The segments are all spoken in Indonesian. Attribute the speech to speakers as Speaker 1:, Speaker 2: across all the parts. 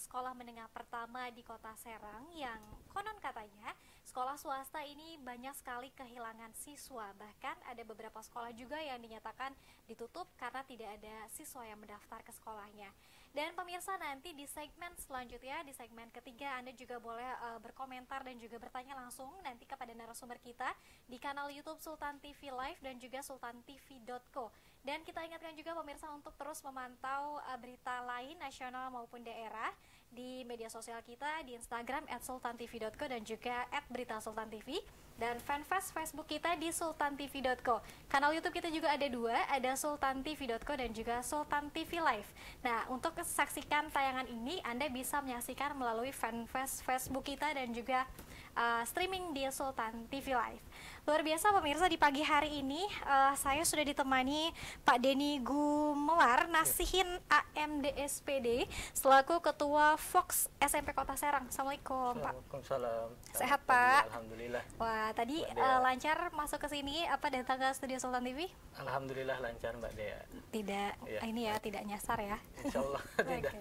Speaker 1: sekolah menengah pertama di Kota Serang yang konon katanya sekolah swasta ini banyak sekali kehilangan siswa. Bahkan ada beberapa sekolah juga yang dinyatakan ditutup karena tidak ada siswa yang mendaftar ke sekolahnya. Dan pemirsa nanti di segmen selanjutnya di segmen ketiga Anda juga boleh uh, berkomentar dan juga bertanya langsung nanti kepada narasumber kita di kanal YouTube Sultan TV Live dan juga sultantv.co dan kita ingatkan juga pemirsa untuk terus memantau uh, berita lain nasional maupun daerah di media sosial kita di Instagram @sultantv.co dan juga @beritasultantv dan fanpage Facebook kita di sultantv.co. Kanal YouTube kita juga ada dua, ada sultantv.co dan juga Sultan TV Live. Nah, untuk saksikan tayangan ini Anda bisa menyaksikan melalui fanpage Facebook kita dan juga uh, streaming di Sultan TV Live. Luar biasa pemirsa di pagi hari ini uh, saya sudah ditemani Pak Denny Gumelar Nasihin AMDSPD selaku Ketua Fox SMP Kota Serang. Assalamualaikum Pak.
Speaker 2: Waalaikumsalam.
Speaker 1: Sehat Pak.
Speaker 2: Alhamdulillah.
Speaker 1: Wah tadi uh, lancar masuk ke sini apa datang ke studio Sultan TV?
Speaker 2: Alhamdulillah lancar Mbak Dea.
Speaker 1: Tidak ya. ini ya tidak nyasar ya.
Speaker 2: Insya Allah tidak.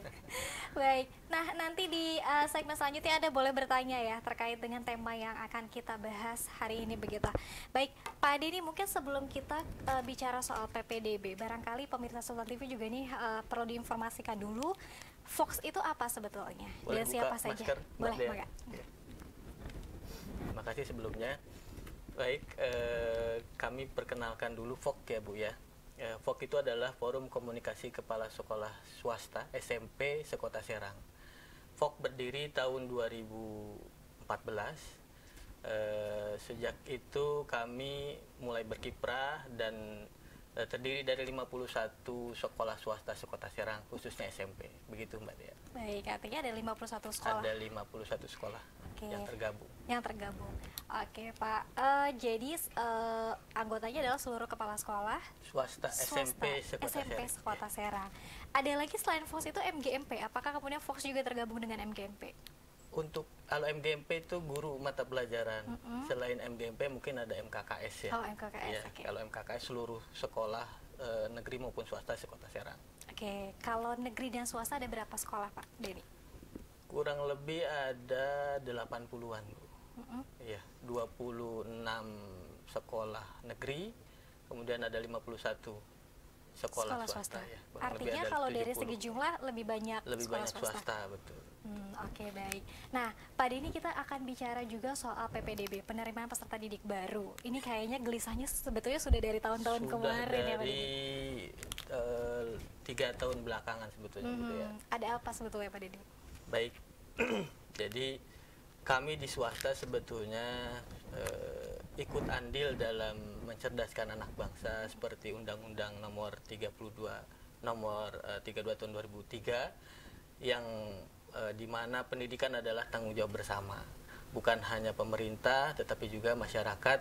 Speaker 1: Baik. Nah nanti di uh, segmen selanjutnya Anda boleh bertanya ya terkait dengan tema yang akan kita bahas hari ini begitu. Baik, Pak Denny mungkin sebelum kita uh, bicara soal PPDB, barangkali pemirsa Sultan TV juga nih uh, perlu diinformasikan dulu Fox itu apa sebetulnya
Speaker 2: Boleh
Speaker 1: dan siapa saja?
Speaker 2: Masker,
Speaker 1: Boleh,
Speaker 2: Mbak ya. Terima kasih sebelumnya. Baik, eh, kami perkenalkan dulu Fox ya Bu ya. Eh, Fox itu adalah Forum Komunikasi Kepala Sekolah Swasta SMP Sekota Serang. Fox berdiri tahun 2014 Uh, sejak itu kami mulai berkiprah dan uh, terdiri dari 51 sekolah swasta sekota Serang khususnya SMP begitu Mbak Dea.
Speaker 1: Baik, artinya ada 51 sekolah.
Speaker 2: Ada 51 sekolah okay. yang tergabung.
Speaker 1: Yang tergabung. Oke, Pak. Uh, jadi uh, anggotanya adalah seluruh kepala sekolah
Speaker 2: swasta, swasta SMP Sekota
Speaker 1: SMP
Speaker 2: Serang.
Speaker 1: Sekota Serang. Ada lagi selain FOS itu MGMP. Apakah kemudian FOS juga tergabung dengan MGMP?
Speaker 2: Untuk kalau MGMP itu guru mata pelajaran. Mm -hmm. Selain MGMP mungkin ada MKKS ya.
Speaker 1: Oh, MKKS. Ya,
Speaker 2: okay. Kalau MKKS seluruh sekolah e, negeri maupun swasta sekota Serang.
Speaker 1: Oke, okay. kalau negeri dan swasta ada berapa sekolah, Pak Denny?
Speaker 2: Kurang lebih ada 80-an, Bu. Mm -hmm. Iya, 26 sekolah negeri, kemudian ada 51 sekolah, sekolah swasta, swasta. Ya.
Speaker 1: Artinya kalau dari segi jumlah lebih banyak
Speaker 2: lebih
Speaker 1: sekolah
Speaker 2: banyak swasta, swasta betul.
Speaker 1: Hmm, Oke okay, baik. Nah, Pak Denny kita akan bicara juga soal PPDB penerimaan peserta didik baru. Ini kayaknya gelisahnya sebetulnya sudah dari tahun-tahun kemarin
Speaker 2: dari,
Speaker 1: ya Pak
Speaker 2: Denny. Uh, tiga tahun belakangan sebetulnya
Speaker 1: hmm,
Speaker 2: gitu ya.
Speaker 1: Ada apa sebetulnya Pak Denny?
Speaker 2: Baik. Jadi kami di swasta sebetulnya uh, ikut andil dalam mencerdaskan anak bangsa seperti Undang-Undang Nomor 32 Nomor uh, 32 tahun 2003 yang e, di mana pendidikan adalah tanggung jawab bersama bukan hanya pemerintah tetapi juga masyarakat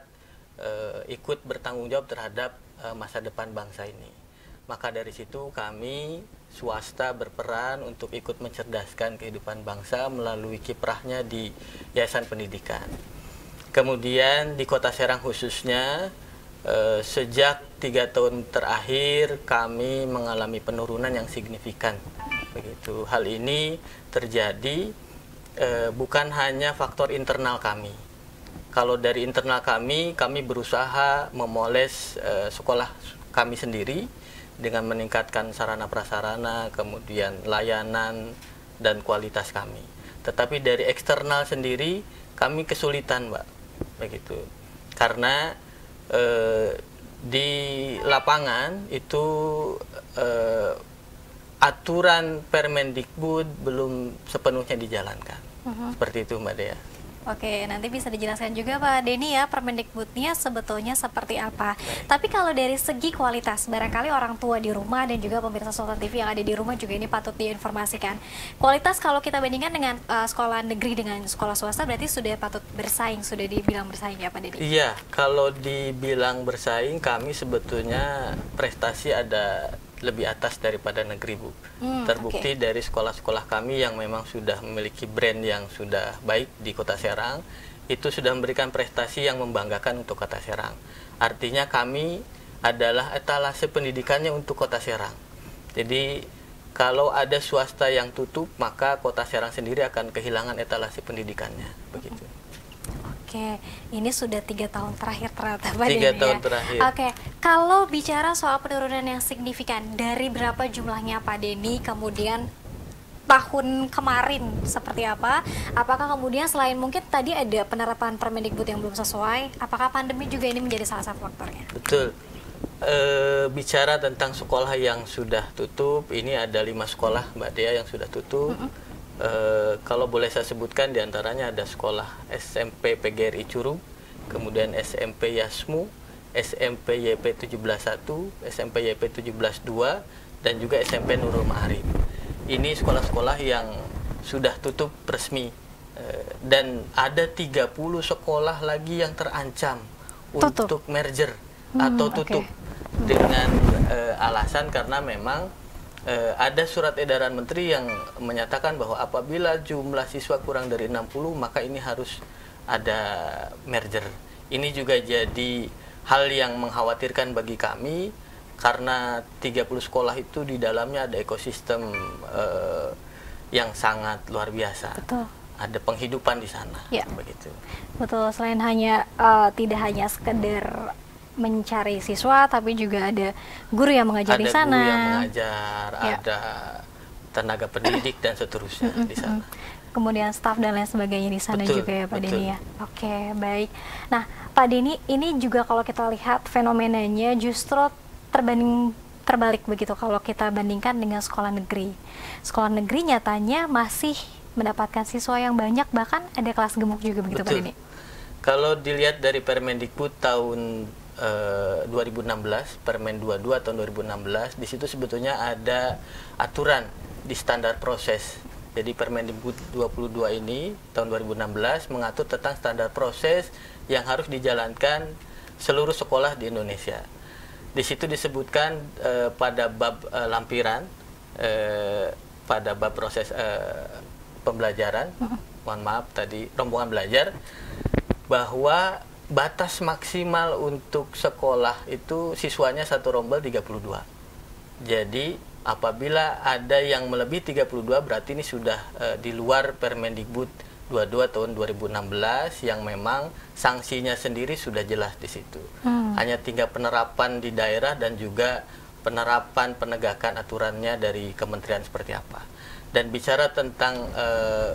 Speaker 2: e, ikut bertanggung jawab terhadap e, masa depan bangsa ini maka dari situ kami swasta berperan untuk ikut mencerdaskan kehidupan bangsa melalui kiprahnya di Yayasan Pendidikan. Kemudian di Kota Serang khususnya sejak tiga tahun terakhir kami mengalami penurunan yang signifikan. Begitu. Hal ini terjadi eh, bukan hanya faktor internal kami. Kalau dari internal kami, kami berusaha memoles eh, sekolah kami sendiri dengan meningkatkan sarana prasarana, kemudian layanan dan kualitas kami. Tetapi dari eksternal sendiri kami kesulitan, Mbak. Begitu. Karena eh, di lapangan itu eh, aturan Permendikbud belum sepenuhnya dijalankan. Uh -huh. Seperti itu Mbak Dea.
Speaker 1: Oke, nanti bisa dijelaskan juga Pak Denny ya Permendikbudnya sebetulnya seperti apa. Baik. Tapi kalau dari segi kualitas, barangkali orang tua di rumah dan juga pemirsa Sultan TV yang ada di rumah juga ini patut diinformasikan. Kualitas kalau kita bandingkan dengan uh, sekolah negeri dengan sekolah swasta berarti sudah patut bersaing, sudah dibilang bersaing ya Pak Denny?
Speaker 2: Iya, kalau dibilang bersaing kami sebetulnya prestasi ada lebih atas daripada negeri Bu.
Speaker 1: Hmm,
Speaker 2: Terbukti dari sekolah-sekolah kami yang memang sudah memiliki brand yang sudah baik di Kota Serang itu sudah memberikan prestasi yang membanggakan untuk Kota Serang. Artinya kami adalah etalase pendidikannya untuk Kota Serang. Jadi kalau ada swasta yang tutup maka Kota Serang sendiri akan kehilangan etalase pendidikannya begitu.
Speaker 1: Oke, ini sudah tiga tahun terakhir ternyata Pak
Speaker 2: Tiga
Speaker 1: Denny ya.
Speaker 2: tahun terakhir.
Speaker 1: Oke, kalau bicara soal penurunan yang signifikan dari berapa jumlahnya Pak Denny, kemudian tahun kemarin seperti apa? Apakah kemudian selain mungkin tadi ada penerapan Permendikbud yang belum sesuai, apakah pandemi juga ini menjadi salah satu faktornya?
Speaker 2: Betul. E, bicara tentang sekolah yang sudah tutup, ini ada lima sekolah Mbak Dea yang sudah tutup. E, kalau boleh saya sebutkan di antaranya ada sekolah SMP PGRI Curug, kemudian SMP Yasmu, SMP YP 171, SMP YP 172, dan juga SMP Nurul Ma'arif. Ini sekolah-sekolah yang sudah tutup resmi E, dan ada 30 sekolah lagi yang terancam
Speaker 1: Tutup.
Speaker 2: untuk merger
Speaker 1: Hmm,
Speaker 2: atau tutup dengan eh, alasan karena memang eh, ada surat edaran menteri yang menyatakan bahwa apabila jumlah siswa kurang dari 60 maka ini harus ada merger. Ini juga jadi hal yang mengkhawatirkan bagi kami karena 30 sekolah itu di dalamnya ada ekosistem eh, yang sangat luar biasa.
Speaker 1: Betul.
Speaker 2: Ada penghidupan di sana.
Speaker 1: Ya.
Speaker 2: Begitu.
Speaker 1: Betul, selain hanya eh, tidak hanya sekedar mencari siswa, tapi juga ada guru yang mengajar
Speaker 2: ada
Speaker 1: di sana.
Speaker 2: guru yang mengajar,
Speaker 1: Ya.
Speaker 2: ada tenaga pendidik dan seterusnya di sana.
Speaker 1: Kemudian staf dan lain sebagainya di sana
Speaker 2: Betul,
Speaker 1: juga ya Pak
Speaker 2: betul.
Speaker 1: Denny ya. Oke, baik. Nah, Pak Denny ini juga kalau kita lihat fenomenanya justru terbanding terbalik begitu kalau kita bandingkan dengan sekolah negeri. Sekolah negeri nyatanya masih mendapatkan siswa yang banyak bahkan ada kelas gemuk juga begitu Pak
Speaker 2: Betul.
Speaker 1: Denny.
Speaker 2: Kalau dilihat dari Permendikbud tahun eh, 2016, Permen 22 tahun 2016, di situ sebetulnya ada aturan di standar proses. Jadi Permendikbud 22 ini tahun 2016 mengatur tentang standar proses yang harus dijalankan seluruh sekolah di Indonesia. Di situ disebutkan eh, pada bab eh, lampiran, eh, pada bab proses eh, pembelajaran, mohon maaf tadi rombongan belajar, bahwa batas maksimal untuk sekolah itu siswanya satu rombel 32. Jadi apabila ada yang melebihi 32 berarti ini sudah eh, di luar Permendikbud 22 tahun 2016 yang memang sanksinya sendiri sudah jelas di situ.
Speaker 1: Hmm.
Speaker 2: Hanya tinggal penerapan di daerah dan juga penerapan penegakan aturannya dari kementerian seperti apa. Dan bicara tentang eh,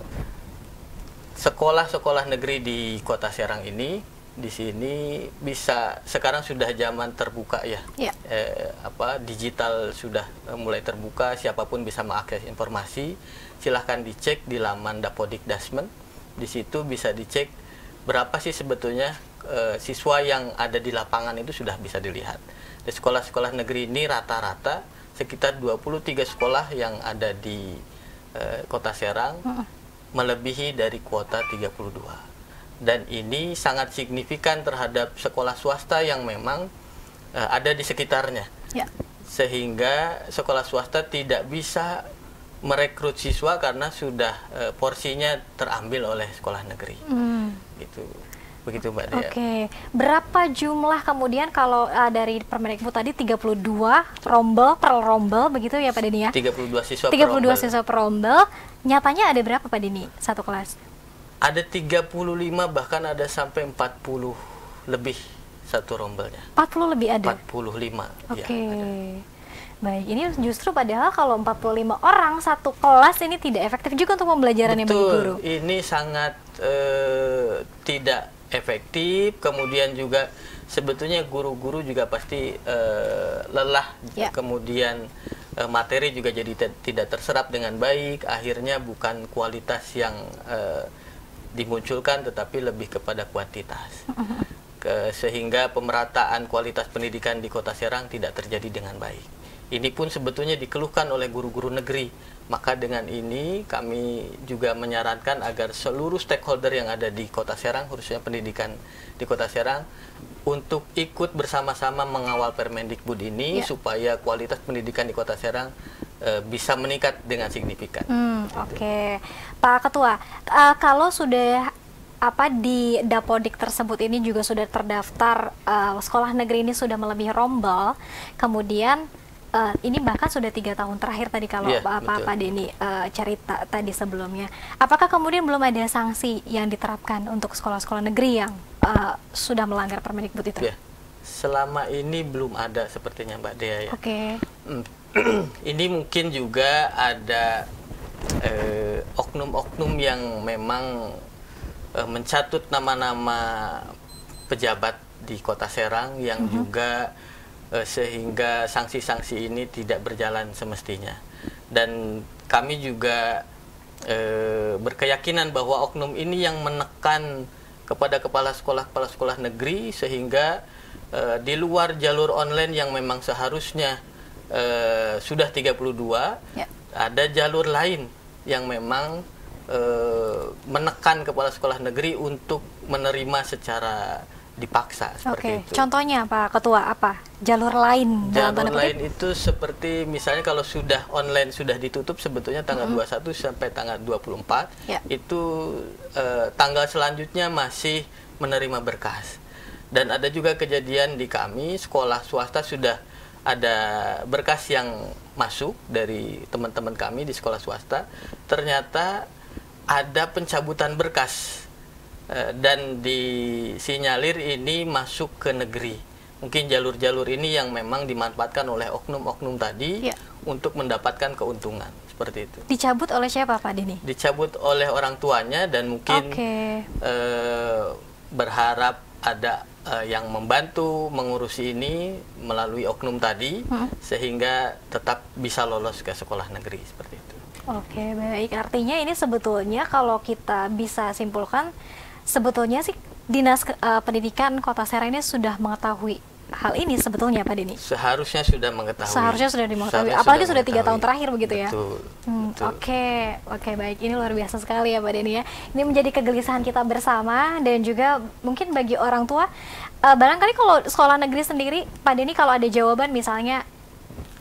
Speaker 2: sekolah-sekolah negeri di Kota Serang ini di sini bisa sekarang sudah zaman terbuka ya.
Speaker 1: Ya.
Speaker 2: Eh, apa digital sudah eh, mulai terbuka, siapa pun bisa mengakses informasi. Silahkan dicek di laman Dapodik Dasmen. Di situ bisa dicek berapa sih sebetulnya eh, siswa yang ada di lapangan itu sudah bisa dilihat. Di sekolah-sekolah negeri ini rata-rata sekitar 23 sekolah yang ada di eh, Kota Serang melebihi dari kuota 32 dan ini sangat signifikan terhadap sekolah swasta yang memang eh, ada di sekitarnya
Speaker 1: Ya.
Speaker 2: sehingga sekolah swasta tidak bisa merekrut siswa karena sudah eh, porsinya terambil oleh sekolah negeri
Speaker 1: Hmm.
Speaker 2: gitu begitu mbak Dea
Speaker 1: Oke, berapa jumlah kemudian kalau uh, dari Permendikbud tadi 32 rombel per rombel begitu ya Pak Denny ya?
Speaker 2: 32 siswa
Speaker 1: 32
Speaker 2: per rombel.
Speaker 1: siswa per rombel. Nyatanya ada berapa Pak Denny satu kelas?
Speaker 2: Ada 35 bahkan ada sampai 40 lebih satu rombelnya
Speaker 1: 40 lebih ada.
Speaker 2: 45
Speaker 1: Oke.
Speaker 2: ya, ada.
Speaker 1: Baik, ini justru padahal kalau 45 orang satu kelas ini tidak efektif juga untuk pembelajarannya bagi guru.
Speaker 2: Betul, ini sangat eh, tidak efektif. Kemudian juga sebetulnya guru-guru juga pasti eh, lelah.
Speaker 1: Ya.
Speaker 2: Kemudian eh, materi juga jadi tidak terserap dengan baik. Akhirnya bukan kualitas yang eh, dimunculkan, tetapi lebih kepada kuantitas. Ke- sehingga pemerataan kualitas pendidikan di Kota Serang tidak terjadi dengan baik. Ini pun sebetulnya dikeluhkan oleh guru-guru negeri. Maka dengan ini kami juga menyarankan agar seluruh stakeholder yang ada di Kota Serang, khususnya pendidikan di Kota Serang, untuk ikut bersama-sama mengawal Permendikbud ini
Speaker 1: Ya.
Speaker 2: supaya kualitas pendidikan di Kota Serang eh, bisa meningkat dengan signifikan.
Speaker 1: Hmm, Oke, Pak Ketua, eh, kalau sudah apa di Dapodik tersebut ini juga sudah terdaftar eh, sekolah negeri ini sudah melebihi rombel, kemudian eh, ini bahkan sudah tiga tahun terakhir tadi kalau Pak Pak
Speaker 2: betul.
Speaker 1: Pak Denny eh, cerita tadi sebelumnya, apakah kemudian belum ada sanksi yang diterapkan untuk sekolah-sekolah negeri yang eh, sudah melanggar Permendikbud itu?
Speaker 2: Ya, selama ini belum ada sepertinya Mbak Dea ya.
Speaker 1: Oke,
Speaker 2: Hmm. ini mungkin juga ada eh, oknum-oknum yang memang eh, mencatut nama-nama pejabat di Kota Serang yang juga eh, sehingga sanksi-sanksi ini tidak berjalan semestinya. Dan kami juga eh, berkeyakinan bahwa oknum ini yang menekan kepada kepala sekolah-kepala sekolah negeri sehingga eh, di luar jalur online yang memang seharusnya eh, sudah 32
Speaker 1: Ya.
Speaker 2: ada jalur lain yang memang eh, menekan kepala sekolah negeri untuk menerima secara dipaksa seperti
Speaker 1: oke.
Speaker 2: itu.
Speaker 1: Contohnya Pak Ketua apa? Jalur lain
Speaker 2: Jalur lain itu seperti misalnya kalau sudah online sudah ditutup sebetulnya tanggal 21 sampai tanggal 24
Speaker 1: Ya.
Speaker 2: itu eh, tanggal selanjutnya masih menerima berkas. Dan ada juga kejadian di kami sekolah swasta sudah ada berkas yang masuk dari teman-teman kami di sekolah swasta ternyata ada pencabutan berkas Eh, dan disinyalir ini masuk ke negeri. Mungkin jalur-jalur ini yang memang dimanfaatkan oleh oknum-oknum tadi
Speaker 1: Ya.
Speaker 2: untuk mendapatkan keuntungan seperti itu.
Speaker 1: Dicabut oleh siapa Pak Denny?
Speaker 2: Dicabut oleh orang tuanya dan mungkin
Speaker 1: Oke.
Speaker 2: eh, berharap ada eh, yang membantu mengurusi ini melalui oknum tadi
Speaker 1: Hmm.
Speaker 2: sehingga tetap bisa lolos ke sekolah negeri seperti itu.
Speaker 1: Oke, baik. Artinya ini sebetulnya kalau kita bisa simpulkan, sebetulnya sih Dinas eh, Pendidikan Kota Serang ini sudah mengetahui hal ini sebetulnya Pak Denny.
Speaker 2: Seharusnya sudah mengetahui.
Speaker 1: Seharusnya sudah dimengetahui.
Speaker 2: Seharusnya
Speaker 1: Apalagi sudah tiga tahun terakhir begitu ya?
Speaker 2: Betul.
Speaker 1: Hmm. Oke, oke baik. Ini luar biasa sekali ya Pak Denny ya. Ini menjadi kegelisahan kita bersama dan juga mungkin bagi orang tua, eh, barangkali kalau sekolah negeri sendiri, Pak Denny kalau ada jawaban misalnya,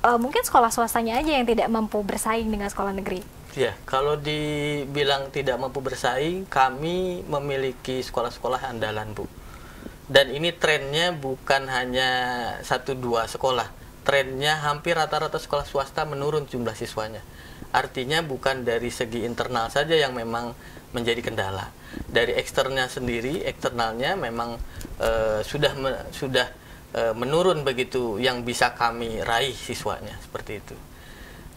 Speaker 1: eh, mungkin sekolah swastanya aja yang tidak mampu bersaing dengan sekolah negeri.
Speaker 2: Ya, kalau dibilang tidak mampu bersaing, kami memiliki sekolah-sekolah andalan, Bu. Dan ini trennya bukan hanya satu dua sekolah. Trennya hampir rata-rata sekolah swasta menurun jumlah siswanya. Artinya bukan dari segi internal saja yang memang menjadi kendala. Dari eksternnya sendiri, eksternalnya memang eh, sudah me- sudah eh, menurun begitu yang bisa kami raih siswanya seperti itu.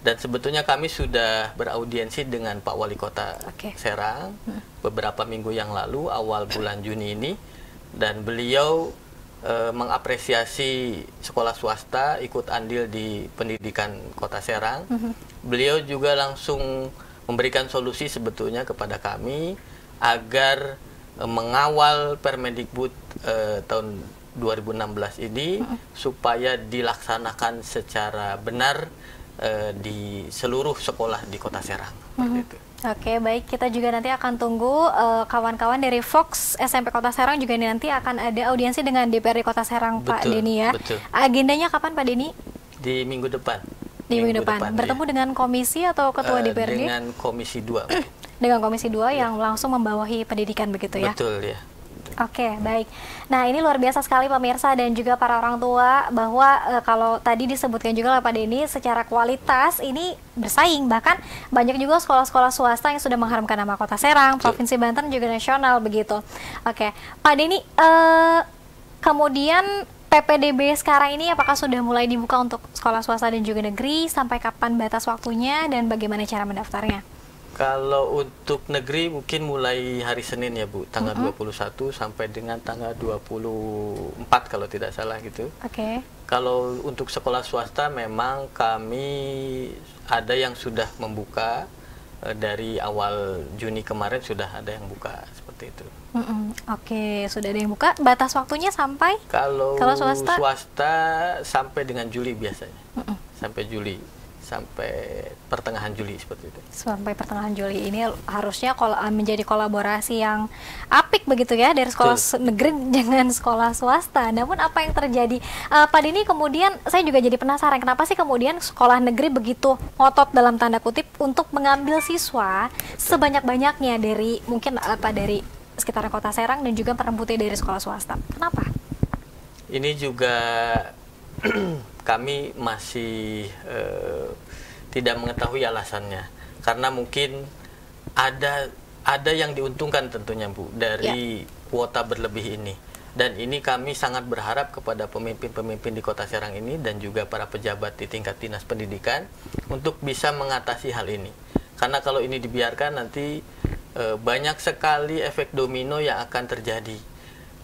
Speaker 2: Dan sebetulnya kami sudah beraudiensi dengan Pak Wali Kota
Speaker 1: Oke.
Speaker 2: Serang beberapa minggu yang lalu awal bulan Juni ini dan beliau eh, mengapresiasi sekolah swasta ikut andil di pendidikan Kota Serang. Beliau juga langsung memberikan solusi sebetulnya kepada kami agar eh, mengawal Permendikbud eh, tahun 2016 ini supaya dilaksanakan secara benar eh, di seluruh sekolah di Kota Serang. Seperti itu.
Speaker 1: Oke, baik. Kita juga nanti akan tunggu eh, kawan-kawan dari Fox SMP Kota Serang juga ini nanti akan ada audiensi dengan DPRD Kota Serang Pak
Speaker 2: Betul,
Speaker 1: Denny ya.
Speaker 2: betul.
Speaker 1: Agendanya kapan Pak Denny?
Speaker 2: Di minggu depan.
Speaker 1: Di minggu, depan. Bertemu
Speaker 2: ya.
Speaker 1: dengan komisi atau ketua
Speaker 2: Eh,
Speaker 1: DPRD?
Speaker 2: Dengan Komisi 2.
Speaker 1: Dengan komisi 2 yang langsung membawahi pendidikan begitu ya.
Speaker 2: Betul ya.
Speaker 1: Oke, baik. Nah, ini luar biasa sekali pemirsa dan juga para orang tua bahwa eh, kalau tadi disebutkan juga oleh Pak Denny secara kualitas ini bersaing bahkan banyak juga sekolah-sekolah swasta yang sudah mengharumkan nama Kota Serang. Provinsi Banten juga nasional begitu. Oke, Pak Denny eh, kemudian PPDB sekarang ini apakah sudah mulai dibuka untuk sekolah swasta dan juga negeri sampai kapan batas waktunya dan bagaimana cara mendaftarnya?
Speaker 2: Kalau untuk negeri mungkin mulai hari Senin ya Bu, tanggal
Speaker 1: Mm-hmm.
Speaker 2: 21 sampai dengan tanggal 24 kalau tidak salah gitu.
Speaker 1: Oke.
Speaker 2: Kalau untuk sekolah swasta memang kami ada yang sudah membuka eh, dari awal Juni kemarin sudah ada yang buka seperti itu.
Speaker 1: Mm-mm. Oke, sudah ada yang buka. Batas waktunya sampai?
Speaker 2: Kalau,
Speaker 1: Kalau swasta?
Speaker 2: sampai dengan Juli biasanya,
Speaker 1: Mm-mm.
Speaker 2: sampai Juli, sampai pertengahan Juli seperti itu.
Speaker 1: Sampai pertengahan Juli ini harusnya kol- menjadi kolaborasi yang apik begitu ya dari sekolah
Speaker 2: Betul.
Speaker 1: negeri dengan sekolah swasta. Namun apa yang terjadi? Eh, Pak Dini kemudian saya juga jadi penasaran kenapa sih kemudian sekolah negeri begitu ngotot dalam tanda kutip untuk mengambil siswa sebanyak-banyaknya dari mungkin apa dari sekitar kota Serang dan juga Peremputih dari sekolah swasta. Kenapa?
Speaker 2: Ini juga kami masih eh, tidak mengetahui alasannya. Karena mungkin ada ada yang diuntungkan tentunya Bu dari kuota berlebih ini. Dan ini kami sangat berharap kepada pemimpin-pemimpin di Kota Serang ini dan juga para pejabat di tingkat dinas pendidikan untuk bisa mengatasi hal ini. Karena kalau ini dibiarkan nanti eh, banyak sekali efek domino yang akan terjadi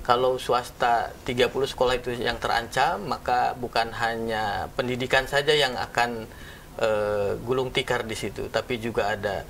Speaker 2: kalau swasta 30 sekolah itu yang terancam, maka bukan hanya pendidikan saja yang akan eh, gulung tikar di situ, tapi juga ada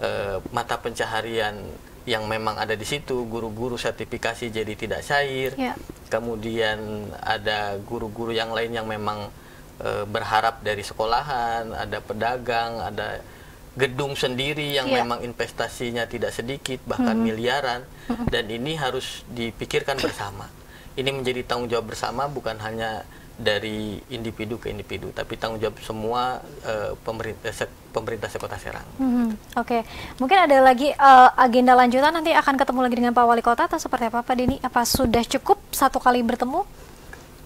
Speaker 2: eh, mata pencaharian yang memang ada di situ, guru-guru sertifikasi jadi tidak cair.
Speaker 1: Ya.
Speaker 2: Kemudian ada guru-guru yang lain yang memang eh, berharap dari sekolahan, ada pedagang, ada gedung sendiri yang
Speaker 1: Iya.
Speaker 2: memang investasinya tidak sedikit bahkan miliaran dan ini harus dipikirkan bersama. Ini menjadi tanggung jawab bersama bukan hanya dari individu ke individu tapi tanggung jawab semua eh, pemerintah se- pemerintah sekota Serang.
Speaker 1: Mhm, Oke, mungkin ada lagi eh, agenda lanjutan nanti akan ketemu lagi dengan Pak Wali Kota atau seperti apa Pak Dini? Apa sudah cukup satu kali bertemu?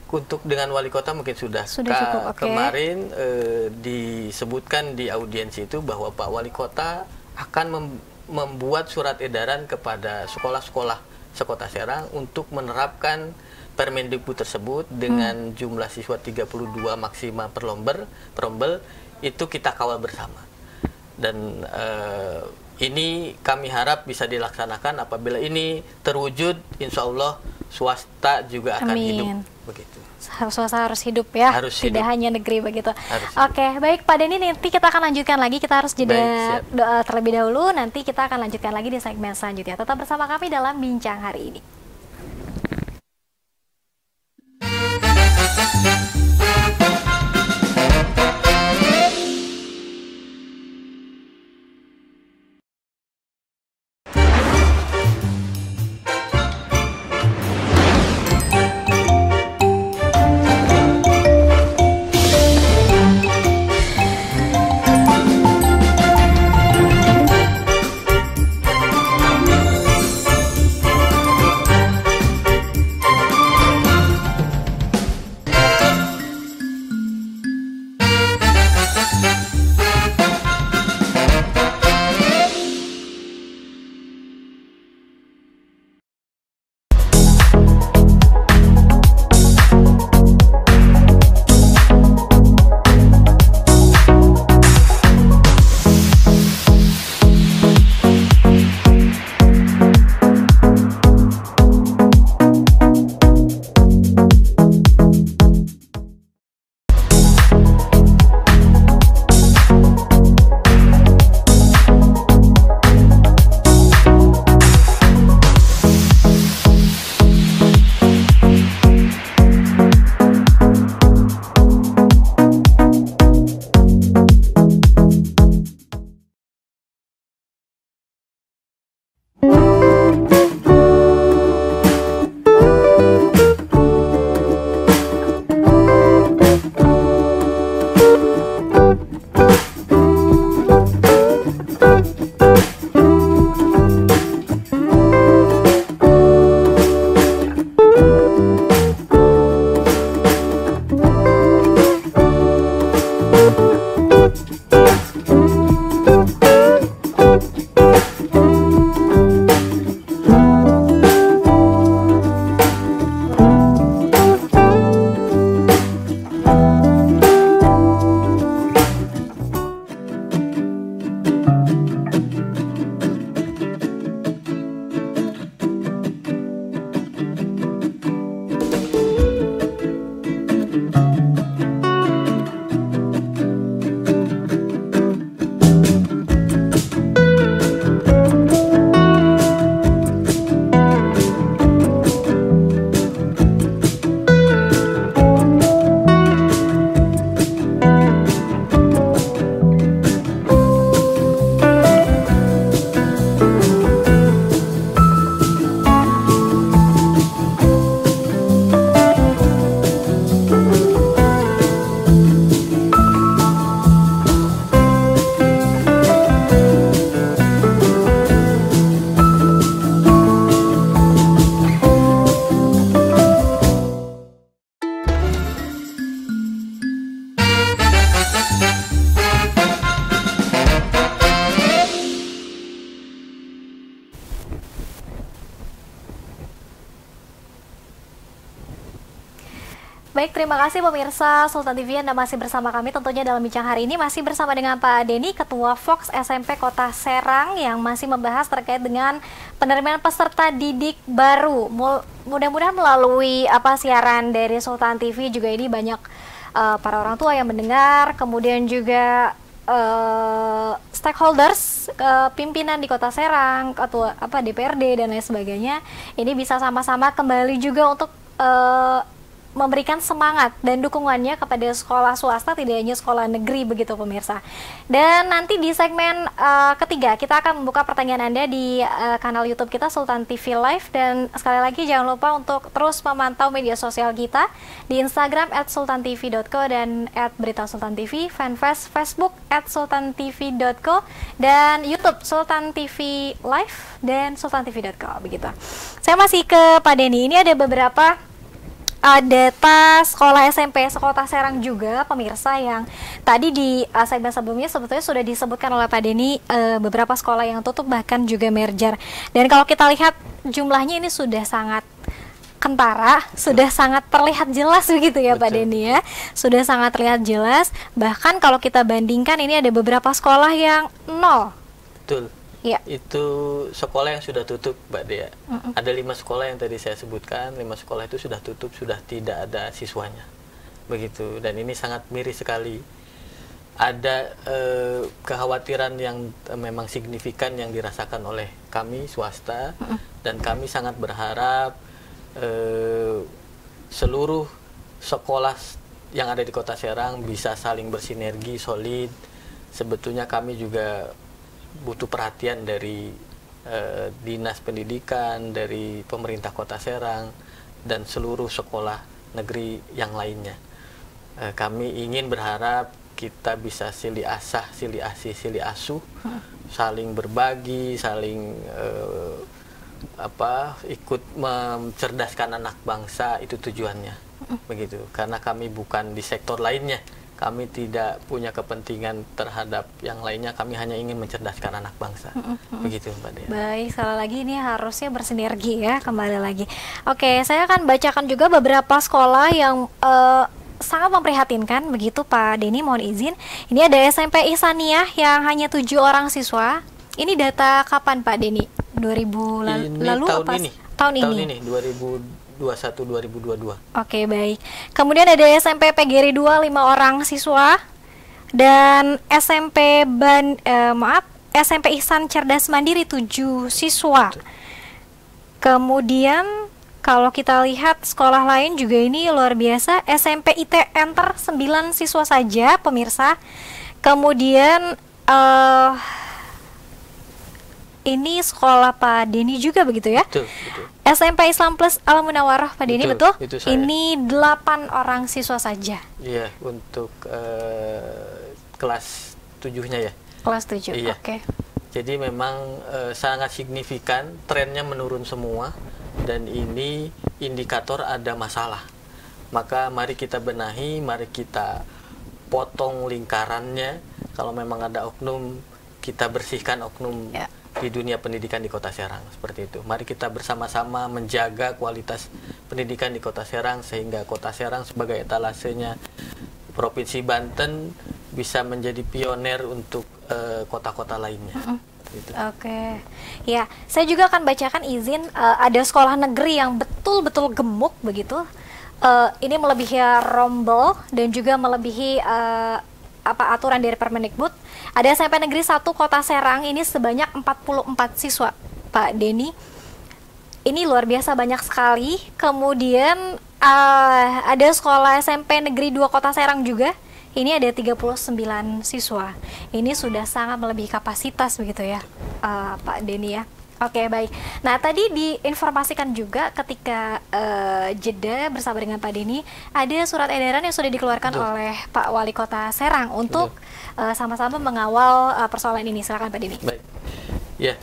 Speaker 2: Untuk dengan wali kota mungkin sudah.
Speaker 1: Sudah cukup, oke.
Speaker 2: Kemarin eh, disebutkan di audiensi itu bahwa Pak Wali Kota akan mem- membuat surat edaran kepada sekolah-sekolah sekota Serang untuk menerapkan Permendikbud tersebut dengan jumlah siswa 32 maksimal per lomber, per rombel itu kita kawal bersama. Dan eh, ini kami harap bisa dilaksanakan apabila ini terwujud, insya Allah swasta juga akan
Speaker 1: Amin.
Speaker 2: hidup begitu.
Speaker 1: Swasta harus hidup ya,
Speaker 2: Harus
Speaker 1: tidak
Speaker 2: hidup.
Speaker 1: hanya negeri begitu.
Speaker 2: Harus
Speaker 1: Oke, baik Pak Denny nanti kita akan lanjutkan lagi. Kita harus jeda
Speaker 2: Baik,
Speaker 1: doa terlebih dahulu. Nanti kita akan lanjutkan lagi di segmen selanjutnya. Tetap bersama kami dalam bincang hari ini. Terima kasih pemirsa Sultan TV Anda masih bersama kami tentunya dalam bincang hari ini masih bersama dengan Pak Denny, Ketua Fox SMP Kota Serang yang masih membahas terkait dengan penerimaan peserta didik baru. Mudah-mudahan melalui apa siaran dari Sultan TV juga ini banyak uh, para orang tua yang mendengar, kemudian juga uh, stakeholders, uh, pimpinan di Kota Serang, ketua apa DPRD dan lain sebagainya, ini bisa sama-sama kembali juga untuk uh, memberikan semangat dan dukungannya kepada sekolah swasta tidak hanya sekolah negeri begitu pemirsa. Dan nanti di segmen uh, ketiga kita akan membuka pertanyaan Anda di uh, kanal YouTube kita Sultan TV Live dan sekali lagi jangan lupa untuk terus memantau media sosial kita di Instagram @sultantv.co dan @beritasultantv, fanpage Facebook @sultantv.co dan YouTube Sultan TV Live dan sultantv.co begitu. Saya masih ke Pak Denny. Ini ada beberapa uh, data sekolah SMP Sekota Serang juga pemirsa yang tadi di uh, segmen sebelumnya sebetulnya sudah disebutkan oleh Pak Denny uh, beberapa sekolah yang tutup bahkan juga merger. Dan kalau kita lihat jumlahnya ini sudah sangat kentara sudah sangat terlihat jelas begitu ya Betul. Pak Denny ya. Sudah sangat terlihat jelas. Bahkan kalau kita bandingkan ini ada beberapa sekolah yang nol.
Speaker 2: Betul Ya. Itu sekolah yang sudah tutup, Mbak Dea. Mm -mm. Ada lima sekolah yang tadi saya sebutkan, lima sekolah itu sudah tutup, sudah tidak ada siswanya, begitu. Dan ini sangat miris sekali. Ada eh, kekhawatiran yang eh, memang signifikan yang dirasakan oleh kami swasta, mm -mm. dan kami sangat berharap eh, seluruh sekolah yang ada di Kota Serang bisa saling bersinergi solid. Sebetulnya kami juga butuh perhatian dari uh, dinas pendidikan, dari pemerintah Kota Serang dan seluruh sekolah negeri yang lainnya. Uh, kami ingin berharap kita bisa silih asah, silih asih, silih asuh, saling berbagi, saling uh, apa ikut mencerdaskan anak bangsa itu tujuannya. Begitu. Karena kami bukan di sektor lainnya kami tidak punya kepentingan terhadap yang lainnya. Kami hanya ingin mencerdaskan anak bangsa. Mm-hmm. begitu mbak Dea.
Speaker 1: Baik sekali lagi ini harusnya bersinergi ya kembali lagi. Oke saya akan bacakan juga beberapa sekolah yang uh, sangat memprihatinkan. Begitu Pak Denny mohon izin. Ini ada SMP Isaniah yang hanya tujuh orang siswa. Ini data kapan Pak Denny? 2000
Speaker 2: ini
Speaker 1: lalu
Speaker 2: tahun
Speaker 1: apa
Speaker 2: ini.
Speaker 1: Tahun,
Speaker 2: tahun
Speaker 1: ini,
Speaker 2: ini 2000 2021 2022.
Speaker 1: Oke, baik. Kemudian ada SMP PGRI 2 5 orang siswa dan SMP Ban eh, maaf, SMP Ihsan Cerdas Mandiri 7 siswa. Kemudian kalau kita lihat sekolah lain juga ini luar biasa SMP IT Enter 9 siswa saja pemirsa. Kemudian uh, ini sekolah Pak Denny juga begitu ya? Betul, betul. SMP Islam Plus Al Munawarah Pak Denny betul? betul? Ini delapan orang siswa saja.
Speaker 2: Iya, untuk uh, kelas tujuhnya ya.
Speaker 1: Kelas tujuh, iya. oke. Okay.
Speaker 2: Jadi memang uh, sangat signifikan, trennya menurun semua dan ini indikator ada masalah. Maka mari kita benahi, mari kita potong lingkarannya. Kalau memang ada oknum, kita bersihkan oknum ya di dunia pendidikan di Kota Serang seperti itu. Mari kita bersama-sama menjaga kualitas pendidikan di Kota Serang sehingga Kota Serang sebagai etalasenya Provinsi Banten bisa menjadi pionir untuk eh, kota-kota uh, lainnya. Mm -hmm.
Speaker 1: Gitu. Oke, okay. ya saya juga akan bacakan izin uh, ada sekolah negeri yang betul-betul gemuk begitu. Uh, ini melebihi rombel dan juga melebihi uh, apa aturan dari Permendikbud ada SMP Negeri 1 Kota Serang ini sebanyak 44 siswa, Pak Denny. Ini luar biasa banyak sekali. Kemudian uh, ada sekolah SMP Negeri 2 Kota Serang juga. Ini ada 39 siswa. Ini sudah sangat melebihi kapasitas begitu ya, uh, Pak Denny ya. Oke okay, baik. Nah tadi diinformasikan juga ketika uh, jeda bersama dengan Pak Denny ada surat edaran yang sudah dikeluarkan Betul. oleh Pak Wali Kota Serang untuk uh, sama-sama mengawal uh, persoalan ini. Silakan Pak Dini.
Speaker 2: Baik. Ya,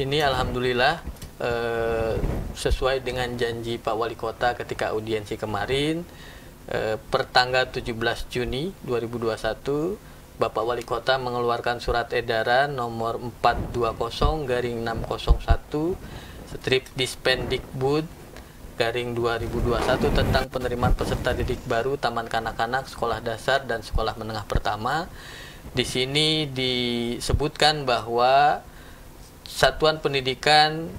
Speaker 2: ini alhamdulillah uh, sesuai dengan janji Pak Wali Kota ketika audiensi kemarin uh, per tanggal 17 Juni 2021 Bapak Wali Kota mengeluarkan surat edaran nomor 420 garing 601 strip Dispendikbud garing 2021 tentang penerimaan peserta didik baru Taman Kanak-kanak Sekolah Dasar dan Sekolah Menengah Pertama. Di sini disebutkan bahwa satuan pendidikan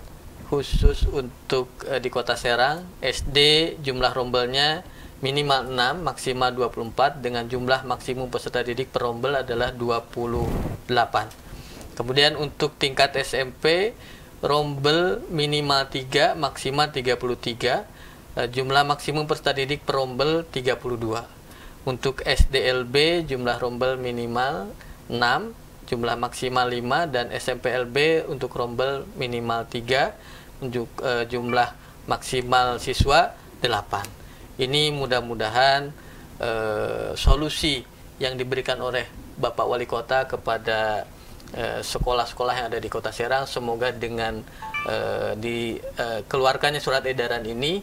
Speaker 2: khusus untuk uh, di Kota Serang SD jumlah rombelnya minimal 6 maksimal 24 dengan jumlah maksimum peserta didik per rombel adalah 28. Kemudian untuk tingkat SMP rombel minimal 3 maksimal 33 eh, jumlah maksimum peserta didik per rombel 32 untuk SDLB jumlah rombel minimal 6 jumlah maksimal 5 dan SMPLB untuk rombel minimal 3 untuk uh, jumlah maksimal siswa 8 ini mudah-mudahan uh, solusi yang diberikan oleh Bapak Wali Kota kepada Eh, sekolah-sekolah yang ada di Kota Serang semoga dengan uh, dikeluarkannya uh, surat edaran ini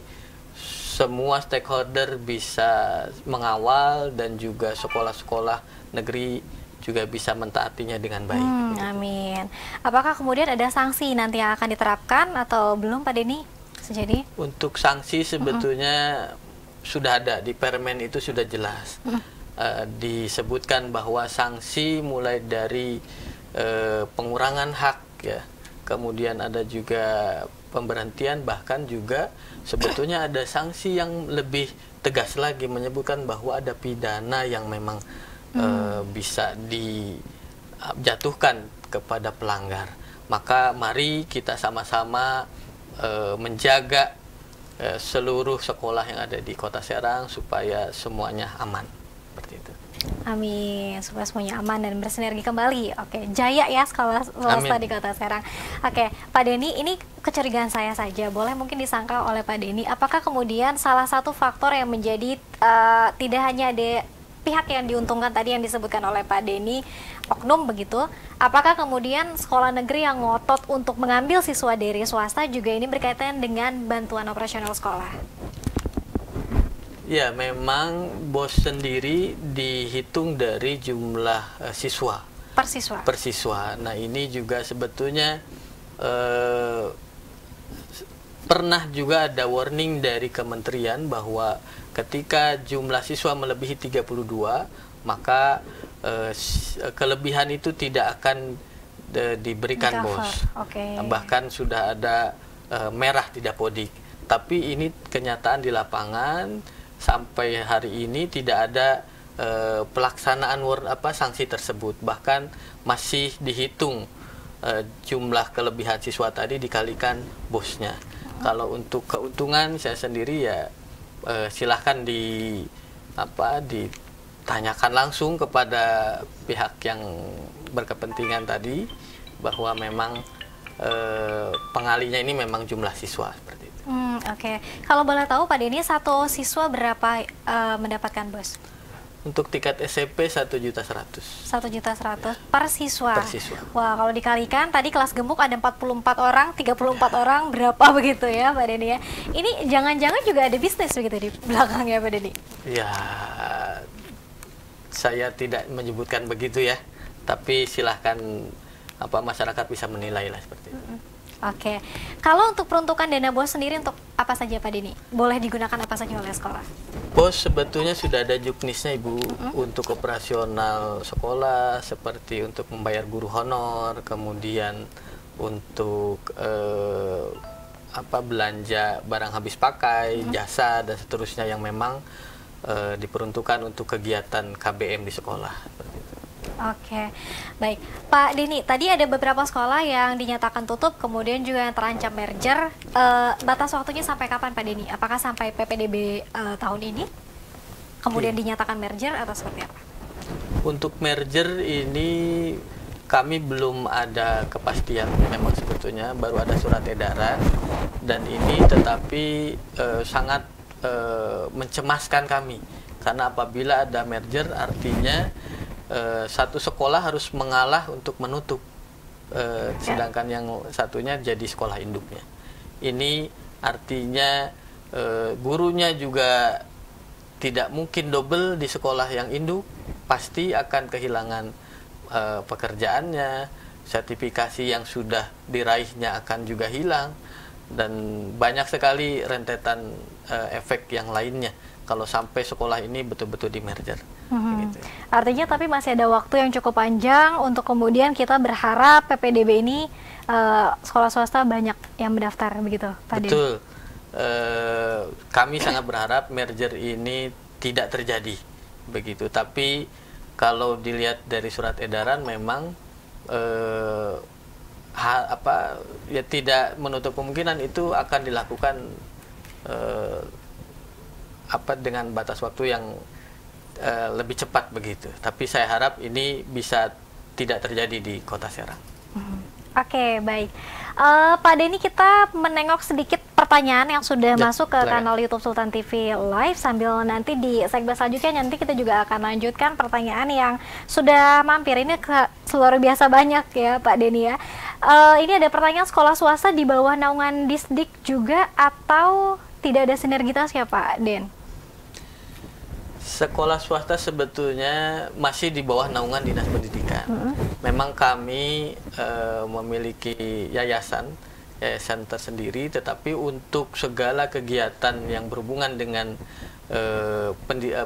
Speaker 2: semua stakeholder bisa mengawal dan juga sekolah-sekolah negeri juga bisa mentaatinya dengan baik.
Speaker 1: Hmm, amin. Apakah kemudian ada sanksi nanti yang akan diterapkan atau belum Pak Denny? Sejadi?
Speaker 2: Untuk sanksi sebetulnya -hmm. Sudah ada di Permen itu sudah jelas. -hmm. uh, disebutkan bahwa sanksi mulai dari eh, pengurangan hak ya kemudian ada juga pemberhentian bahkan juga sebetulnya ada sanksi yang lebih tegas lagi menyebutkan bahwa ada pidana yang memang hmm. eh, bisa dijatuhkan kepada pelanggar maka mari kita sama-sama eh, menjaga eh, seluruh sekolah yang ada di kota Serang supaya semuanya aman. Seperti itu.
Speaker 1: Amin, supaya semuanya aman dan bersinergi kembali. Oke, jaya ya sekolah swasta di Kota Serang. Oke, Pak Denny, ini kecurigaan saya saja, boleh mungkin disangka oleh Pak Denny, apakah kemudian salah satu faktor yang menjadi uh, tidak hanya ada pihak yang diuntungkan tadi yang disebutkan oleh Pak Denny, oknum begitu, apakah kemudian sekolah negeri yang ngotot untuk mengambil siswa dari swasta juga ini berkaitan dengan bantuan operasional sekolah?
Speaker 2: Ya, memang bos sendiri dihitung dari jumlah uh, siswa.
Speaker 1: Per siswa.
Speaker 2: Per siswa. Nah, ini juga sebetulnya uh, pernah juga ada warning dari kementerian bahwa ketika jumlah siswa melebihi 32, maka uh, kelebihan itu tidak akan uh, diberikan bos.
Speaker 1: Okay.
Speaker 2: Bahkan sudah ada uh, merah tidak podik. Tapi ini kenyataan di lapangan sampai hari ini tidak ada e, pelaksanaan word, apa sanksi tersebut bahkan masih dihitung e, jumlah kelebihan siswa tadi dikalikan bosnya kalau untuk keuntungan saya sendiri ya e, silahkan di apa ditanyakan langsung kepada pihak yang berkepentingan tadi bahwa memang e, pengalinya ini memang jumlah siswa seperti itu.
Speaker 1: Hmm, Oke, okay. kalau boleh tahu Pak Denny satu siswa berapa uh, mendapatkan bos?
Speaker 2: Untuk tiket SMP satu juta seratus.
Speaker 1: Satu juta seratus per siswa.
Speaker 2: Per siswa.
Speaker 1: Wah kalau dikalikan tadi kelas gemuk ada 44 orang, 34 ya. orang berapa begitu ya Pak Denny ya? Ini jangan-jangan juga ada bisnis begitu di belakangnya Pak Denny?
Speaker 2: Ya, saya tidak menyebutkan begitu ya, tapi silahkan apa masyarakat bisa menilai lah seperti itu. Mm -hmm.
Speaker 1: Oke, kalau untuk peruntukan dana bos sendiri untuk apa saja Pak Dini? Boleh digunakan apa saja oleh sekolah?
Speaker 2: Bos sebetulnya sudah ada juknisnya Ibu mm -hmm. untuk operasional sekolah seperti untuk membayar guru honor, kemudian untuk eh, apa belanja barang habis pakai, mm -hmm. jasa dan seterusnya yang memang eh, diperuntukkan untuk kegiatan KBM di sekolah.
Speaker 1: Oke, baik. Pak Dini, tadi ada beberapa sekolah yang dinyatakan tutup, kemudian juga yang terancam merger. Uh, batas waktunya sampai kapan Pak Dini? Apakah sampai PPDB uh, eh, tahun ini? Kemudian Oke. dinyatakan merger atau seperti apa?
Speaker 2: Untuk merger ini kami belum ada kepastian memang sebetulnya baru ada surat edaran dan ini tetapi uh, sangat uh, mencemaskan kami karena apabila ada merger artinya e, satu sekolah harus mengalah untuk menutup e, sedangkan yang satunya jadi sekolah induknya ini artinya e, gurunya juga tidak mungkin double di sekolah yang induk pasti akan kehilangan e, pekerjaannya sertifikasi yang sudah diraihnya akan juga hilang dan banyak sekali rentetan uh, efek yang lainnya kalau sampai sekolah ini betul-betul di merger.
Speaker 1: Hmm. Gitu. Artinya tapi masih ada waktu yang cukup panjang untuk kemudian kita berharap PPDB ini uh, sekolah swasta banyak yang mendaftar begitu,
Speaker 2: Pak Betul. Uh, kami sangat berharap merger ini tidak terjadi begitu. Tapi kalau dilihat dari surat edaran memang uh, ha, apa ya tidak menutup kemungkinan itu akan dilakukan uh, apa dengan batas waktu yang uh, lebih cepat begitu. Tapi saya harap ini bisa tidak terjadi di Kota Serang.
Speaker 1: Hmm. Oke, okay, baik. Uh, Pak Denny kita menengok sedikit pertanyaan yang sudah ya, masuk ke kanal YouTube Sultan TV Live sambil nanti di segmen selanjutnya nanti kita juga akan lanjutkan pertanyaan yang sudah mampir ini ke luar biasa banyak ya Pak Denny ya. Uh, ini ada pertanyaan sekolah swasta di bawah naungan Disdik juga atau tidak ada sinergitas ya Pak Den?
Speaker 2: Sekolah swasta sebetulnya masih di bawah naungan dinas pendidikan. Mm -hmm. Memang kami e, memiliki yayasan yayasan tersendiri, tetapi untuk segala kegiatan yang berhubungan dengan e, pendi, e,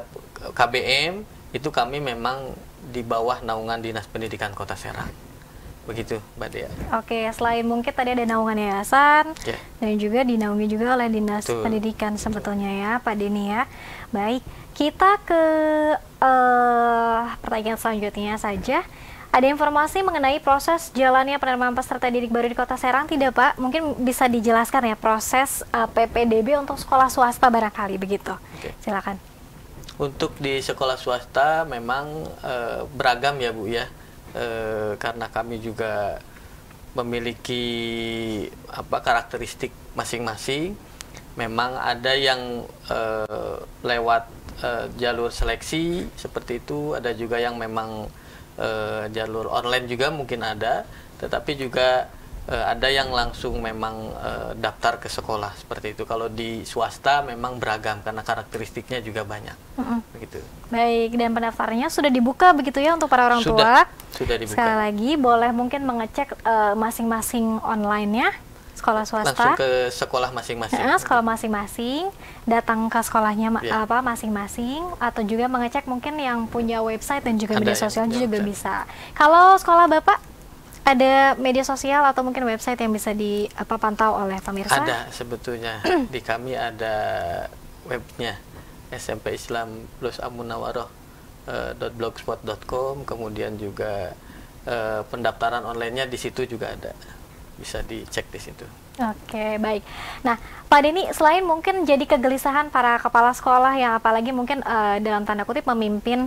Speaker 2: KBM itu kami memang di bawah naungan dinas pendidikan Kota Serang. Begitu, Mbak Dea.
Speaker 1: Oke, selain mungkin tadi ada naungan yayasan yeah. dan juga dinaungi juga oleh dinas Tuh. pendidikan sebetulnya ya, Pak Deni ya. Baik, kita ke uh, pertanyaan selanjutnya saja. Ada informasi mengenai proses jalannya penerimaan peserta didik baru di Kota Serang tidak Pak? Mungkin bisa dijelaskan ya proses uh, eh, PPDB untuk sekolah swasta barangkali begitu. Okay. Silakan.
Speaker 2: Untuk di sekolah swasta memang uh, beragam ya Bu ya, uh, karena kami juga memiliki apa karakteristik masing-masing. Memang ada yang uh, lewat uh, jalur seleksi seperti itu. Ada juga yang memang uh, jalur online juga mungkin ada. Tetapi juga uh, ada yang langsung memang uh, daftar ke sekolah seperti itu. Kalau di swasta memang beragam karena karakteristiknya juga banyak. Mm-hmm. begitu.
Speaker 1: Baik dan pendaftarannya sudah dibuka begitu ya untuk para orang
Speaker 2: sudah, tua? Sudah dibuka.
Speaker 1: Sekali lagi boleh mungkin mengecek uh, masing-masing online-nya sekolah swasta.
Speaker 2: Langsung ke sekolah masing-masing.
Speaker 1: Nah, sekolah masing-masing. Datang ke sekolahnya yeah. apa masing-masing. Atau juga mengecek mungkin yang punya website dan juga Ada media sosial ya, juga bisa. Kalau sekolah bapak ada media sosial atau mungkin website yang bisa di apa pantau oleh pemirsa?
Speaker 2: Ada sebetulnya. Di kami ada webnya SMP Islam plus Amunawaroh uh, blogspot.com kemudian juga uh, pendaftaran onlinenya di situ juga ada bisa dicek di situ.
Speaker 1: Oke, baik. Nah, Pak Denny, selain mungkin jadi kegelisahan para kepala sekolah yang apalagi mungkin uh, dalam tanda kutip memimpin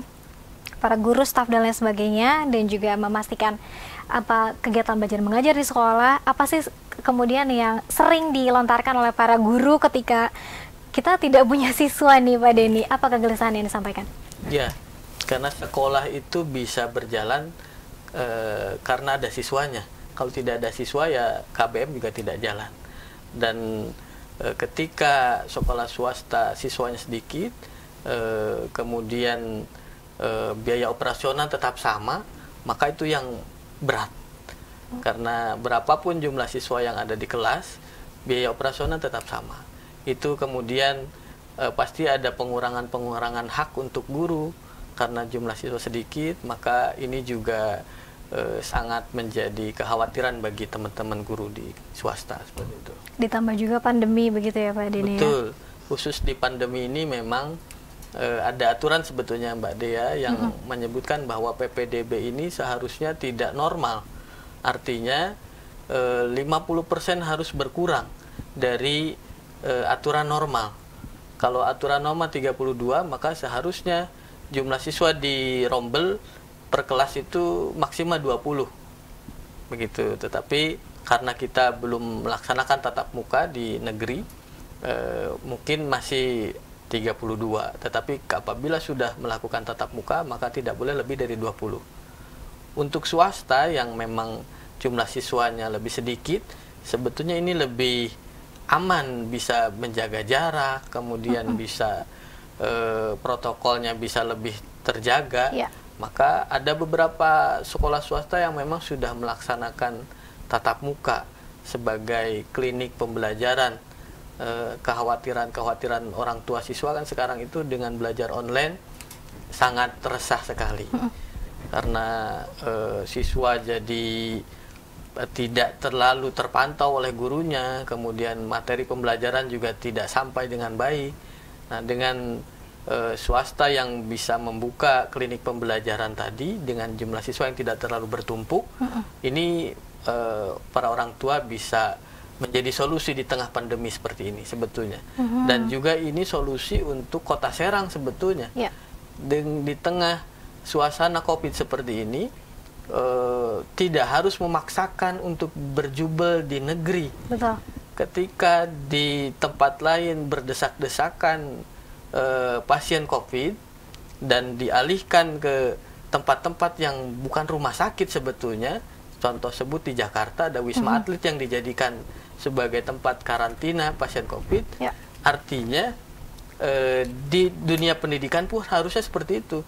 Speaker 1: para guru, staf dan lain sebagainya dan juga memastikan apa kegiatan belajar mengajar di sekolah, apa sih kemudian yang sering dilontarkan oleh para guru ketika kita tidak punya siswa nih Pak Denny, apa kegelisahan yang disampaikan?
Speaker 2: Ya, karena sekolah itu bisa berjalan uh, karena ada siswanya kalau tidak ada siswa ya KBM juga tidak jalan. Dan e, ketika sekolah swasta siswanya sedikit e, kemudian e, biaya operasional tetap sama maka itu yang berat. Karena berapapun jumlah siswa yang ada di kelas biaya operasional tetap sama. Itu kemudian e, pasti ada pengurangan-pengurangan hak untuk guru. Karena jumlah siswa sedikit maka ini juga eh, sangat menjadi kekhawatiran bagi teman-teman guru di swasta seperti itu.
Speaker 1: Ditambah juga pandemi begitu ya Pak Dini
Speaker 2: ya? Betul. Ya? Khusus di pandemi ini memang eh, ada aturan sebetulnya Mbak Dea yang mm -hmm. menyebutkan bahwa PPDB ini seharusnya tidak normal. Artinya eh, 50% harus berkurang dari eh, aturan normal. Kalau aturan normal 32 maka seharusnya jumlah siswa di Rombel per kelas itu maksimal 20 begitu. Tetapi karena kita belum melaksanakan tatap muka di negeri eh, mungkin masih 32 tetapi apabila sudah melakukan tatap muka maka tidak boleh lebih dari 20 untuk swasta yang memang jumlah siswanya lebih sedikit sebetulnya ini lebih aman bisa menjaga jarak kemudian bisa eh, protokolnya bisa lebih terjaga. Yeah maka ada beberapa sekolah swasta yang memang sudah melaksanakan tatap muka sebagai klinik pembelajaran. Eh, kekhawatiran-kekhawatiran orang tua siswa kan sekarang itu dengan belajar online sangat resah sekali. Karena eh, siswa jadi eh, tidak terlalu terpantau oleh gurunya kemudian materi pembelajaran juga tidak sampai dengan baik. Nah dengan eh, swasta yang bisa membuka klinik pembelajaran tadi dengan jumlah siswa yang tidak terlalu bertumpuk ini eh, para orang tua bisa menjadi solusi di tengah pandemi seperti ini sebetulnya. Dan juga ini solusi untuk kota Serang sebetulnya.
Speaker 1: Ya.
Speaker 2: Deng- di tengah suasana covid seperti ini eh, tidak harus memaksakan untuk berjubel di negeri.
Speaker 1: Betul.
Speaker 2: ketika di tempat lain berdesak-desakan eh, pasien COVID dan dialihkan ke tempat-tempat yang bukan rumah sakit sebetulnya, contoh sebut di Jakarta ada wisma atlet yang dijadikan sebagai tempat karantina pasien COVID,
Speaker 1: Ya.
Speaker 2: artinya eh, di dunia pendidikan pun harusnya seperti itu.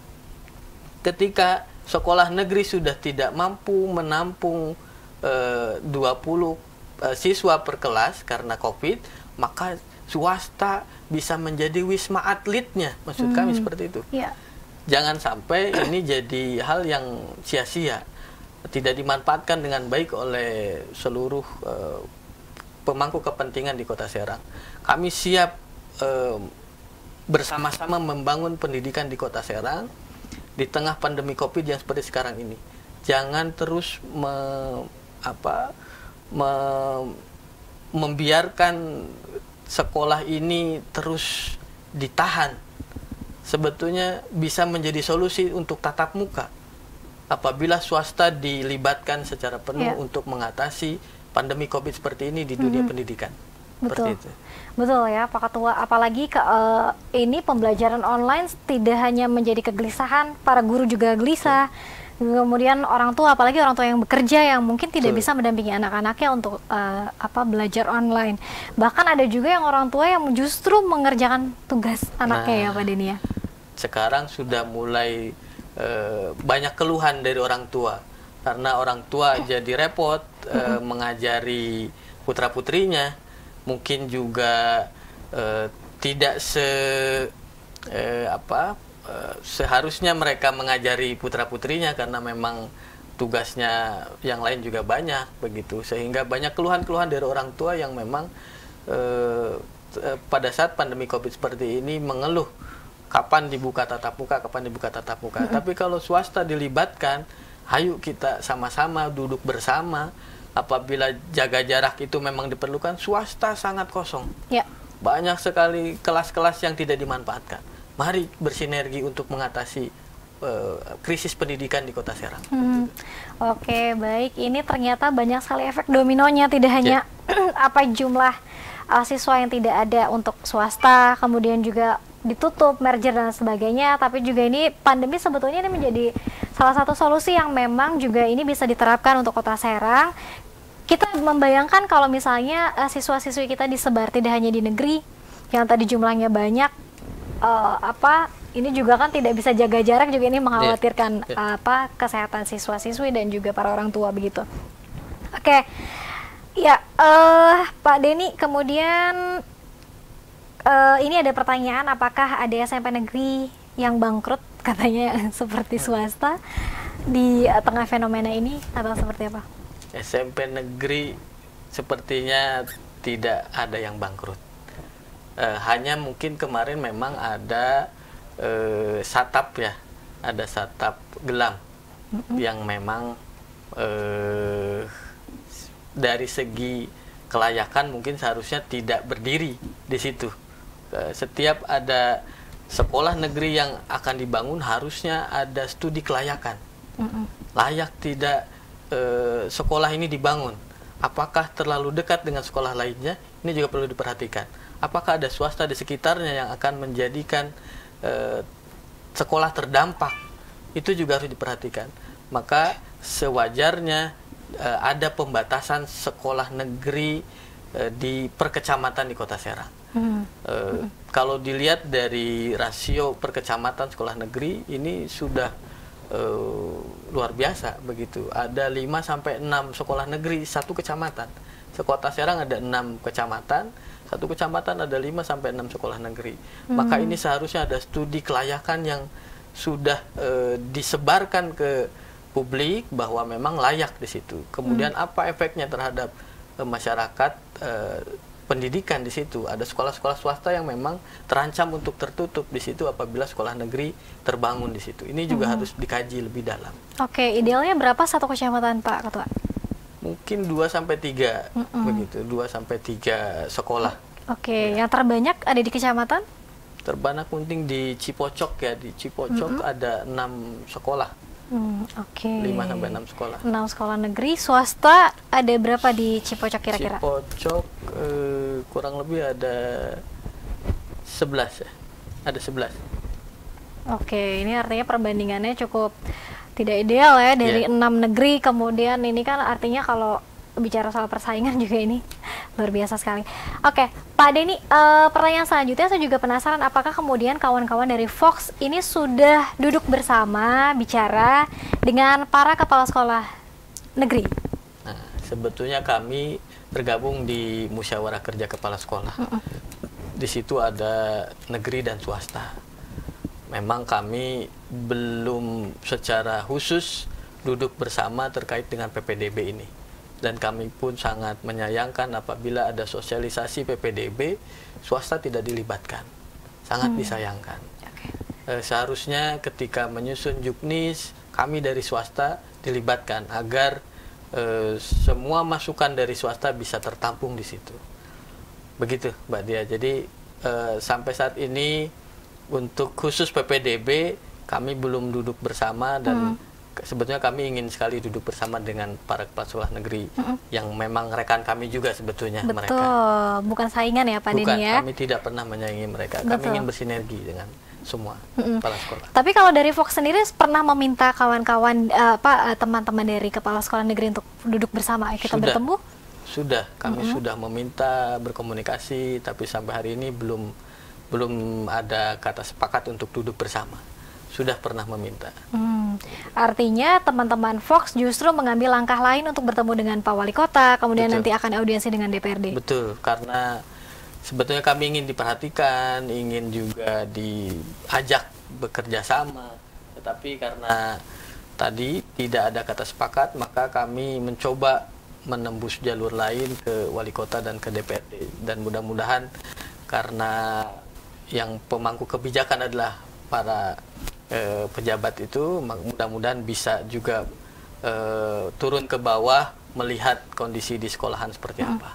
Speaker 2: Ketika sekolah negeri sudah tidak mampu menampung eh, 20 eh, siswa per kelas karena Covid, maka swasta bisa menjadi wisma atletnya. Maksud kami seperti itu.
Speaker 1: Ya.
Speaker 2: Jangan sampai ini jadi hal yang sia-sia, tidak dimanfaatkan dengan baik oleh seluruh eh, pemangku kepentingan di Kota Serang. Kami siap eh, bersama-sama membangun pendidikan di Kota Serang di tengah pandemi Covid yang seperti sekarang ini. Jangan terus me- apa me- membiarkan sekolah ini terus ditahan. Sebetulnya bisa menjadi solusi untuk tatap muka apabila swasta dilibatkan secara penuh
Speaker 1: Ya.
Speaker 2: untuk mengatasi pandemi Covid seperti ini di dunia pendidikan. Seperti
Speaker 1: Betul.
Speaker 2: itu.
Speaker 1: Betul ya Pak Ketua, apalagi ke, eh, ini pembelajaran online tidak hanya menjadi kegelisahan, para guru juga gelisah. Kemudian orang tua, apalagi orang tua yang bekerja yang mungkin tidak
Speaker 2: Betul.
Speaker 1: bisa mendampingi anak-anaknya untuk eh, apa belajar online. Bahkan ada juga yang orang tua yang justru mengerjakan tugas anaknya ya
Speaker 2: Nah.
Speaker 1: Pak Denny ya.
Speaker 2: sekarang sudah mulai eh, banyak keluhan dari orang tua karena orang tua jadi repot eh, mengajari putra putrinya mungkin juga eh, tidak se apa eh, seharusnya mereka mengajari putra putrinya karena memang tugasnya yang lain juga banyak begitu sehingga banyak keluhan-keluhan dari orang tua yang memang eh, eh, pada saat pandemi covid seperti ini mengeluh kapan dibuka tatap muka, kapan dibuka tatap muka. Tapi kalau swasta dilibatkan, ayo kita sama-sama duduk bersama. Apabila jaga jarak itu memang diperlukan, swasta sangat kosong.
Speaker 1: Ya.
Speaker 2: Banyak sekali kelas-kelas yang tidak dimanfaatkan. Mari bersinergi untuk mengatasi eh, krisis pendidikan di Kota Serang.
Speaker 1: Hmm, Oke, baik. Ini ternyata banyak sekali efek dominonya, tidak hanya apa jumlah uh, siswa yang tidak ada untuk swasta, kemudian juga ditutup, merger dan sebagainya, tapi juga ini pandemi sebetulnya ini menjadi salah satu solusi yang memang juga ini bisa diterapkan untuk Kota Serang. Kita membayangkan kalau misalnya uh, siswa-siswi kita disebar tidak hanya di negeri yang tadi jumlahnya banyak eh, apa ini juga kan tidak bisa jaga jarak juga ini mengkhawatirkan
Speaker 2: Iya.
Speaker 1: apa kesehatan siswa-siswi dan juga para orang tua begitu. Oke, ya eh Pak Denny kemudian eh ini ada pertanyaan apakah ada SMP negeri yang bangkrut katanya seperti swasta di eh, tengah fenomena ini atau seperti apa?
Speaker 2: SMP negeri sepertinya tidak ada yang bangkrut. Eh, hanya mungkin kemarin memang ada eh, satap ya, ada satap gelam yang memang eh, dari segi kelayakan mungkin seharusnya tidak berdiri di situ. Eh, setiap ada sekolah negeri yang akan dibangun harusnya ada studi kelayakan
Speaker 1: Mm-mm.
Speaker 2: layak tidak eh, sekolah ini dibangun. Apakah terlalu dekat dengan sekolah lainnya? Ini juga perlu diperhatikan. Apakah ada swasta di sekitarnya yang akan menjadikan eh, sekolah terdampak? Itu juga harus diperhatikan. Maka sewajarnya eh, ada pembatasan sekolah negeri eh, di perkecamatan di Kota Serang.
Speaker 1: Hmm.
Speaker 2: Eh, Kalau dilihat dari rasio perkecamatan sekolah negeri ini sudah eh, luar biasa begitu. Ada 5 sampai 6 sekolah negeri satu kecamatan. Sekota Serang ada enam kecamatan, satu kecamatan ada 5 sampai enam sekolah negeri. Maka ini seharusnya ada studi kelayakan yang sudah eh, disebarkan ke publik bahwa memang layak di situ. Kemudian apa efeknya terhadap eh, masyarakat eh, pendidikan di situ? Ada sekolah-sekolah swasta yang memang terancam untuk tertutup di situ apabila sekolah negeri terbangun di situ. Ini juga harus dikaji lebih dalam.
Speaker 1: Oke, idealnya berapa satu kecamatan Pak Ketua?
Speaker 2: Mungkin 2 sampai 3 begitu, 2 sampai 3 sekolah.
Speaker 1: Oke, yang terbanyak ada di kecamatan?
Speaker 2: Terbanyak mungkin di Cipocok ya, di Cipocok ada 6 sekolah.
Speaker 1: Hmm, Oke.
Speaker 2: 5 sampai 6 sekolah.
Speaker 1: 6 sekolah negeri, swasta ada berapa di Cipocok kira-kira?
Speaker 2: Cipocok eh, kurang lebih ada 11 ya. Ada 11.
Speaker 1: Oke, ini artinya perbandingannya cukup tidak ideal ya dari
Speaker 2: Iya.
Speaker 1: enam negeri kemudian ini kan artinya kalau bicara soal persaingan juga ini luar biasa sekali. Oke, Pak Denny, eh, pertanyaan selanjutnya saya juga penasaran apakah kemudian kawan-kawan dari Fox ini sudah duduk bersama bicara dengan para kepala sekolah negeri?
Speaker 2: Nah, sebetulnya kami tergabung di musyawarah kerja kepala sekolah. Di situ ada negeri dan swasta. Memang kami belum secara khusus duduk bersama terkait dengan PPDB ini. Dan kami pun sangat menyayangkan apabila ada sosialisasi PPDB, swasta tidak dilibatkan. Sangat disayangkan.
Speaker 1: Oke.
Speaker 2: Eh, seharusnya ketika menyusun juknis kami dari swasta dilibatkan agar eh, semua masukan dari swasta bisa tertampung di situ begitu mbak Dia jadi eh, sampai saat ini untuk khusus PPDB kami belum duduk bersama dan ke- sebetulnya kami ingin sekali duduk bersama dengan para kepala sekolah negeri yang memang rekan kami juga sebetulnya
Speaker 1: Betul,
Speaker 2: mereka
Speaker 1: bukan saingan ya Pak
Speaker 2: bukan
Speaker 1: Denny ya.
Speaker 2: kami tidak pernah menyaingi mereka kami
Speaker 1: Betul.
Speaker 2: ingin bersinergi dengan semua kepala sekolah
Speaker 1: Tapi kalau dari Fox sendiri pernah meminta kawan-kawan eh, apa eh, teman-teman dari kepala sekolah negeri untuk duduk bersama ayo kita
Speaker 2: Sudah.
Speaker 1: bertemu?
Speaker 2: Sudah, kami sudah meminta berkomunikasi, tapi sampai hari ini belum belum ada kata sepakat untuk duduk bersama. Sudah pernah meminta.
Speaker 1: Hmm, artinya teman-teman Fox justru mengambil langkah lain untuk bertemu dengan Pak Wali Kota, kemudian
Speaker 2: Betul.
Speaker 1: nanti akan audiensi dengan DPRD.
Speaker 2: Betul, karena sebetulnya kami ingin diperhatikan, ingin juga diajak bekerja sama, tetapi karena tadi tidak ada kata sepakat, maka kami mencoba menembus jalur lain ke wali kota dan ke DPRD dan mudah-mudahan karena yang pemangku kebijakan adalah para eh, pejabat itu mudah-mudahan bisa juga eh, turun ke bawah melihat kondisi di sekolahan seperti apa.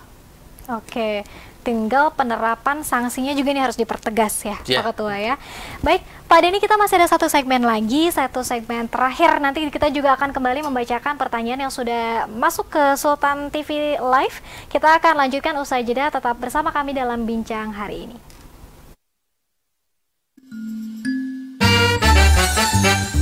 Speaker 1: Oke, tinggal penerapan sanksinya juga ini harus dipertegas ya,
Speaker 2: Iya.
Speaker 1: Pak Ketua ya. Baik, Pak Denny kita masih ada satu segmen lagi, satu segmen terakhir. Nanti kita juga akan kembali membacakan pertanyaan yang sudah masuk ke Sultan TV Live. Kita akan lanjutkan usai jeda, tetap bersama kami dalam bincang hari ini. Thank you.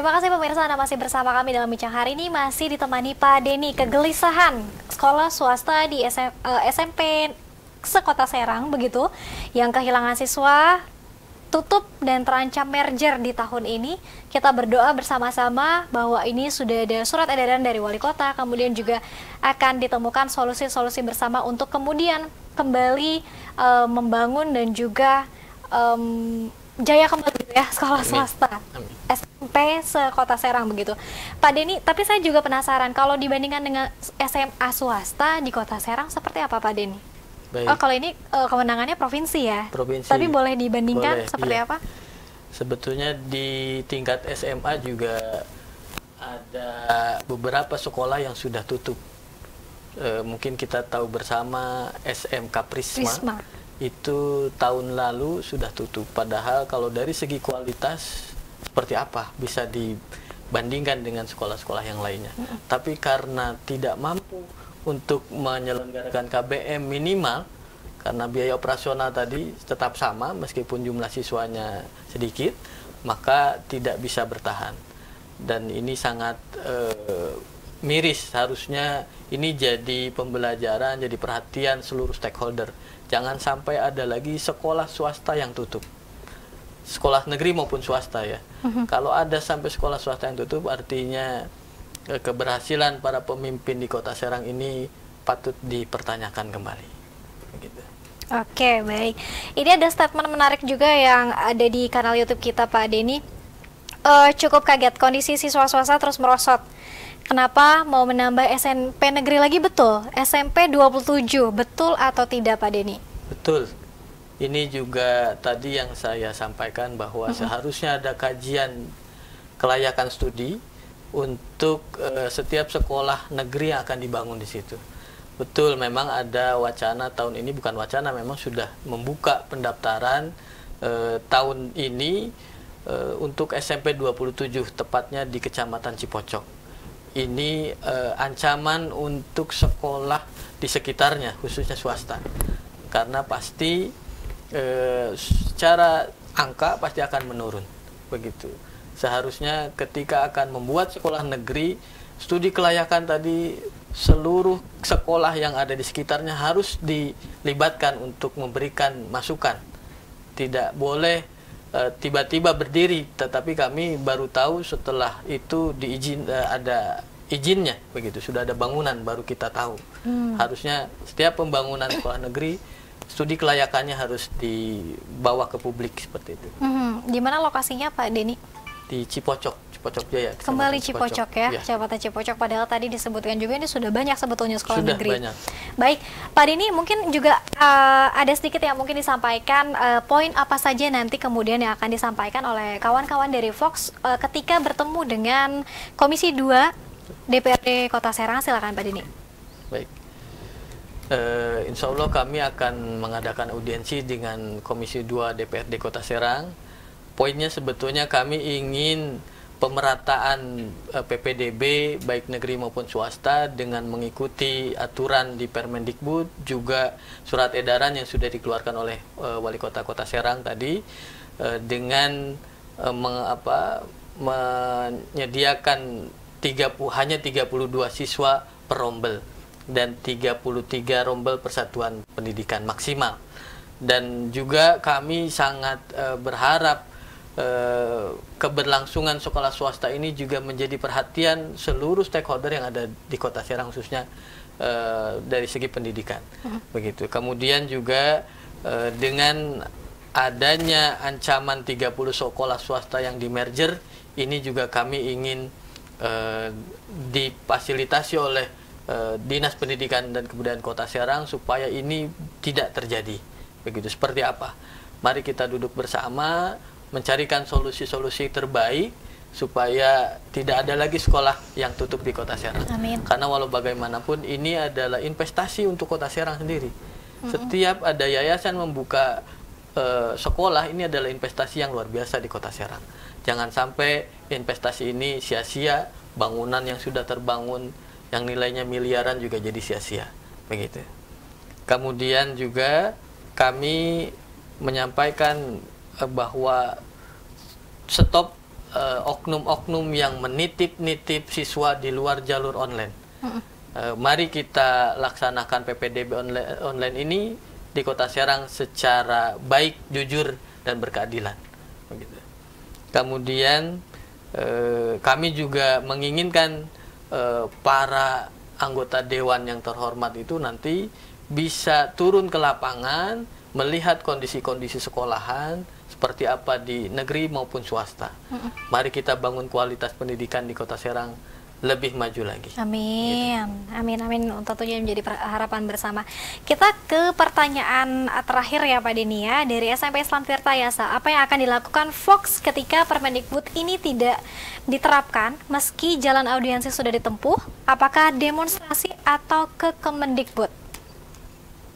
Speaker 1: Terima kasih pemirsa Anda masih bersama kami dalam bincang hari ini masih ditemani Pak Denny kegelisahan sekolah swasta di SM, uh, SMP sekota Serang begitu yang kehilangan siswa tutup dan terancam merger di tahun ini. Kita berdoa bersama-sama bahwa ini sudah ada surat edaran dari wali kota, kemudian juga akan ditemukan solusi-solusi bersama untuk kemudian kembali uh, membangun dan juga um, jaya kembali gitu ya sekolah swasta Amin. SMP sekota Serang begitu. Pak Denny, tapi saya juga penasaran kalau dibandingkan dengan SMA swasta di kota Serang seperti apa Pak Denny? Baik. Oh, kalau ini uh, kewenangannya provinsi ya.
Speaker 2: Provinsi.
Speaker 1: Tapi boleh dibandingkan boleh, seperti iya. apa?
Speaker 2: Sebetulnya di tingkat SMA juga ada beberapa sekolah yang sudah tutup. E, mungkin kita tahu bersama SMK Prisma, Prisma itu tahun lalu sudah tutup. Padahal kalau dari segi kualitas seperti apa bisa dibandingkan dengan sekolah-sekolah yang lainnya. Mm -hmm. Tapi karena tidak mampu untuk menyelenggarakan KBM minimal karena biaya operasional tadi tetap sama meskipun jumlah siswanya sedikit maka tidak bisa bertahan dan ini sangat uh, miris harusnya ini jadi pembelajaran jadi perhatian seluruh stakeholder jangan sampai ada lagi sekolah swasta yang tutup sekolah negeri maupun swasta ya. -huh. kalau ada sampai sekolah swasta yang tutup artinya keberhasilan para pemimpin di Kota Serang ini patut dipertanyakan kembali. Begitu.
Speaker 1: Oke, baik. Ini ada statement menarik juga yang ada di kanal YouTube kita, Pak Denny. Uh, cukup kaget kondisi siswa swasta terus merosot. Kenapa mau menambah SMP negeri lagi betul? SMP 27 betul atau tidak Pak Denny?
Speaker 2: Betul. Ini juga tadi yang saya sampaikan bahwa uh -huh. seharusnya ada kajian kelayakan studi untuk uh, setiap sekolah negeri yang akan dibangun di situ. Betul, memang ada wacana tahun ini bukan wacana, memang sudah membuka pendaftaran uh, tahun ini uh, untuk SMP 27 tepatnya di Kecamatan Cipocok. Ini uh, ancaman untuk sekolah di sekitarnya khususnya swasta. Karena pasti uh, secara angka pasti akan menurun. Begitu seharusnya ketika akan membuat sekolah negeri studi kelayakan tadi seluruh sekolah yang ada di sekitarnya harus dilibatkan untuk memberikan masukan tidak boleh eh, tiba-tiba uh, berdiri tetapi kami baru tahu setelah itu diizin uh, ada izinnya begitu sudah ada bangunan baru kita tahu hmm. harusnya setiap pembangunan sekolah negeri studi kelayakannya harus dibawa ke publik seperti itu.
Speaker 1: Hmm. Di mana lokasinya Pak Denny?
Speaker 2: di Cipocok, Cipocok Jaya.
Speaker 1: Kembali Cipocok, Cipocok ya, ya, Kecamatan Cipocok. Padahal tadi disebutkan juga ini sudah banyak sebetulnya sekolah
Speaker 2: sudah
Speaker 1: negeri.
Speaker 2: Banyak.
Speaker 1: Baik, Pak Dini mungkin juga uh, ada sedikit yang mungkin disampaikan uh, poin apa saja nanti kemudian yang akan disampaikan oleh kawan-kawan dari Fox uh, ketika bertemu dengan Komisi 2 DPRD Kota Serang. Silakan Pak Dini.
Speaker 2: Baik. Uh, insya Allah kami akan mengadakan audiensi dengan Komisi 2 DPRD Kota Serang poinnya sebetulnya kami ingin pemerataan eh, PPDB baik negeri maupun swasta dengan mengikuti aturan di Permendikbud juga surat edaran yang sudah dikeluarkan oleh uh, wali kota Kota Serang tadi uh, dengan uh, menyediakan 30 hanya 32 siswa per rombel dan 33 rombel persatuan pendidikan maksimal. Dan juga kami sangat berharap Eh, keberlangsungan sekolah swasta ini juga menjadi perhatian seluruh stakeholder yang ada di Kota Serang khususnya uh, dari segi pendidikan. Uh Begitu. Kemudian juga uh, dengan adanya ancaman 30 sekolah swasta yang di merger ini juga kami ingin uh, difasilitasi oleh Dinas Pendidikan dan Kebudayaan Kota Serang supaya ini tidak terjadi. Begitu. Seperti apa? Mari kita duduk bersama mencarikan solusi-solusi terbaik supaya tidak ada lagi sekolah yang tutup di Kota Serang.
Speaker 1: Amin.
Speaker 2: Karena walau bagaimanapun ini adalah investasi untuk Kota Serang sendiri. Mm-hmm. Setiap ada yayasan membuka uh, sekolah ini adalah investasi yang luar biasa di Kota Serang. Jangan sampai investasi ini sia-sia, bangunan yang sudah terbangun yang nilainya miliaran juga jadi sia-sia. Begitu. Kemudian juga kami menyampaikan bahwa stop eh, oknum-oknum yang menitip-nitip siswa di luar jalur online. Eh, mari kita laksanakan PPDB online, online ini di Kota Serang secara baik, jujur, dan berkeadilan. Begitu. Kemudian eh, kami juga menginginkan eh, para anggota dewan yang terhormat itu nanti bisa turun ke lapangan melihat kondisi-kondisi sekolahan seperti apa di negeri maupun swasta. Mari kita bangun kualitas pendidikan di Kota Serang lebih maju lagi.
Speaker 1: Amin, amin, amin. Tentunya menjadi harapan bersama. Kita ke pertanyaan terakhir ya Pak Deni ya dari SMP Islam Tirta Yasa. Apa yang akan dilakukan Fox ketika Permendikbud ini tidak diterapkan meski jalan audiensi sudah ditempuh? Apakah demonstrasi atau ke Kemendikbud?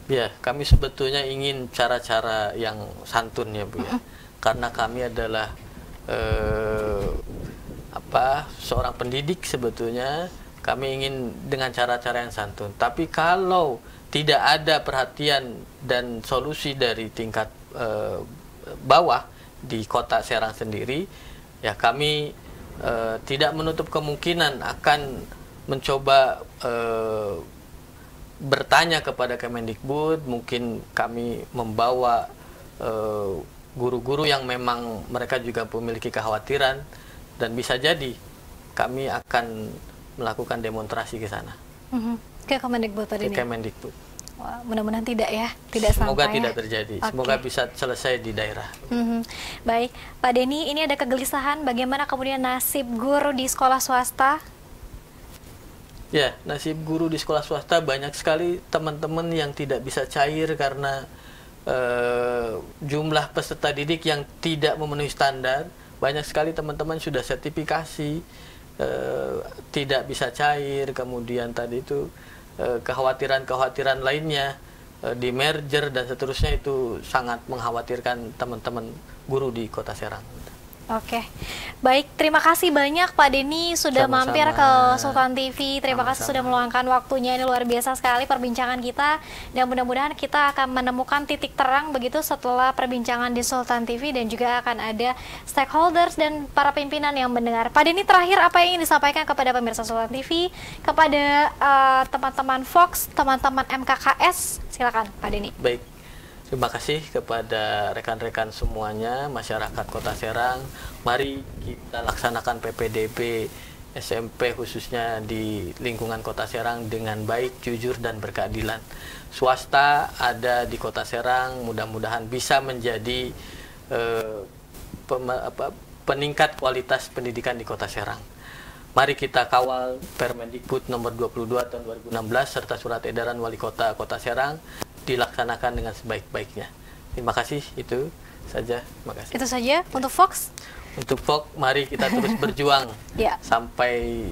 Speaker 2: Ya, kami sebetulnya ingin cara-cara yang santun ya Bu ya. Karena kami adalah eh, apa seorang pendidik sebetulnya kami ingin dengan cara-cara yang santun. Tapi kalau tidak ada perhatian dan solusi dari tingkat eh, bawah di kota Serang sendiri, ya kami eh, tidak menutup kemungkinan akan mencoba eh, bertanya kepada Kemendikbud, mungkin kami membawa eh, guru-guru yang memang mereka juga memiliki kekhawatiran dan bisa jadi kami akan melakukan demonstrasi ke sana
Speaker 1: Mhm. Ke Kemendikbud Pak
Speaker 2: ke. Kemendikbud.
Speaker 1: Mudah-mudahan tidak ya, tidak
Speaker 2: Semoga
Speaker 1: sampai.
Speaker 2: tidak
Speaker 1: ya.
Speaker 2: terjadi.
Speaker 1: Oke.
Speaker 2: Semoga bisa selesai di daerah.
Speaker 1: Mhm. Baik, Pak Denny, ini ada kegelisahan bagaimana kemudian nasib guru di sekolah swasta?
Speaker 2: Ya, nasib guru di sekolah swasta banyak sekali teman-teman yang tidak bisa cair karena eh, jumlah peserta didik yang tidak memenuhi standar. Banyak sekali teman-teman sudah sertifikasi eh, tidak bisa cair, kemudian tadi itu eh, kekhawatiran-kekhawatiran lainnya di merger dan seterusnya itu sangat mengkhawatirkan teman-teman guru di Kota Serang.
Speaker 1: Oke, baik. Terima kasih banyak Pak Denny sudah
Speaker 2: Sama-sama.
Speaker 1: mampir ke Sultan TV. Terima kasih
Speaker 2: Sama-sama.
Speaker 1: sudah meluangkan waktunya. Ini luar biasa sekali perbincangan kita. Dan mudah-mudahan kita akan menemukan titik terang begitu setelah perbincangan di Sultan TV dan juga akan ada stakeholders dan para pimpinan yang mendengar. Pak Denny terakhir apa yang ingin disampaikan kepada pemirsa Sultan TV, kepada eh, teman-teman Fox, teman-teman MKKS? Silakan Pak Denny.
Speaker 2: Baik, terima kasih kepada rekan-rekan semuanya, masyarakat Kota Serang. Mari kita laksanakan PPDB SMP khususnya di lingkungan Kota Serang dengan baik, jujur, dan berkeadilan. Swasta ada di Kota Serang, mudah-mudahan bisa menjadi eh, pema- apa, peningkat kualitas pendidikan di Kota Serang. Mari kita kawal Permendikbud nomor 22 tahun 2016 serta surat edaran wali kota Kota Serang dilaksanakan dengan sebaik-baiknya. Terima kasih itu saja. Terima kasih.
Speaker 1: Itu saja untuk Fox.
Speaker 2: Untuk Fok, mari kita terus berjuang
Speaker 1: Ya.
Speaker 2: sampai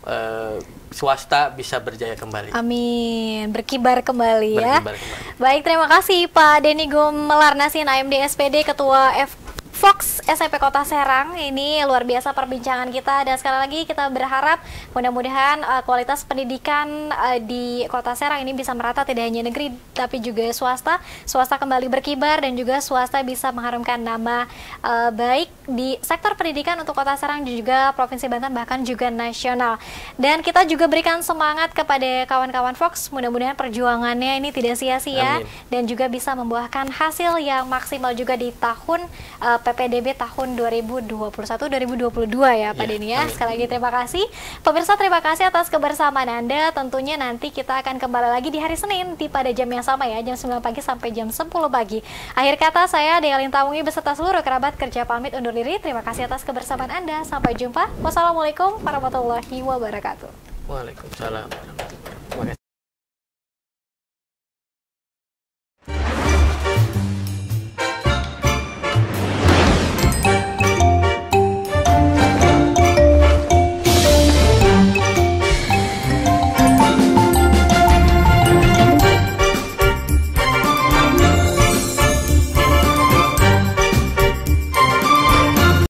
Speaker 2: eh, swasta bisa berjaya kembali.
Speaker 1: Amin, berkibar kembali ya.
Speaker 2: Berkibar kembali.
Speaker 1: Baik, terima kasih Pak Denny Gumelar Nasin AMD SPD Ketua F Fox SMP Kota Serang. Ini luar biasa perbincangan kita. Dan sekali lagi kita berharap mudah-mudahan uh, kualitas pendidikan uh, di Kota Serang ini bisa merata tidak hanya negeri tapi juga swasta. Swasta kembali berkibar dan juga swasta bisa mengharumkan nama uh, baik di sektor pendidikan untuk Kota Serang dan juga Provinsi Banten bahkan juga nasional. Dan kita juga berikan semangat kepada kawan-kawan Fox. Mudah-mudahan perjuangannya ini tidak sia-sia dan juga bisa membuahkan hasil yang maksimal juga di tahun uh, PPDB tahun 2021-2022 ya Pak
Speaker 2: Ya,
Speaker 1: Denny ya. Sekali lagi terima kasih. Pemirsa terima kasih atas kebersamaan Anda. Tentunya nanti kita akan kembali lagi di hari Senin di pada jam yang sama ya, jam 9 pagi sampai jam 10 pagi. Akhir kata saya Dea Lintamungi beserta seluruh kerabat kerja pamit undur diri. Terima kasih atas kebersamaan Anda. Sampai jumpa. Wassalamualaikum warahmatullahi wabarakatuh.
Speaker 2: Waalaikumsalam. Terima kasih.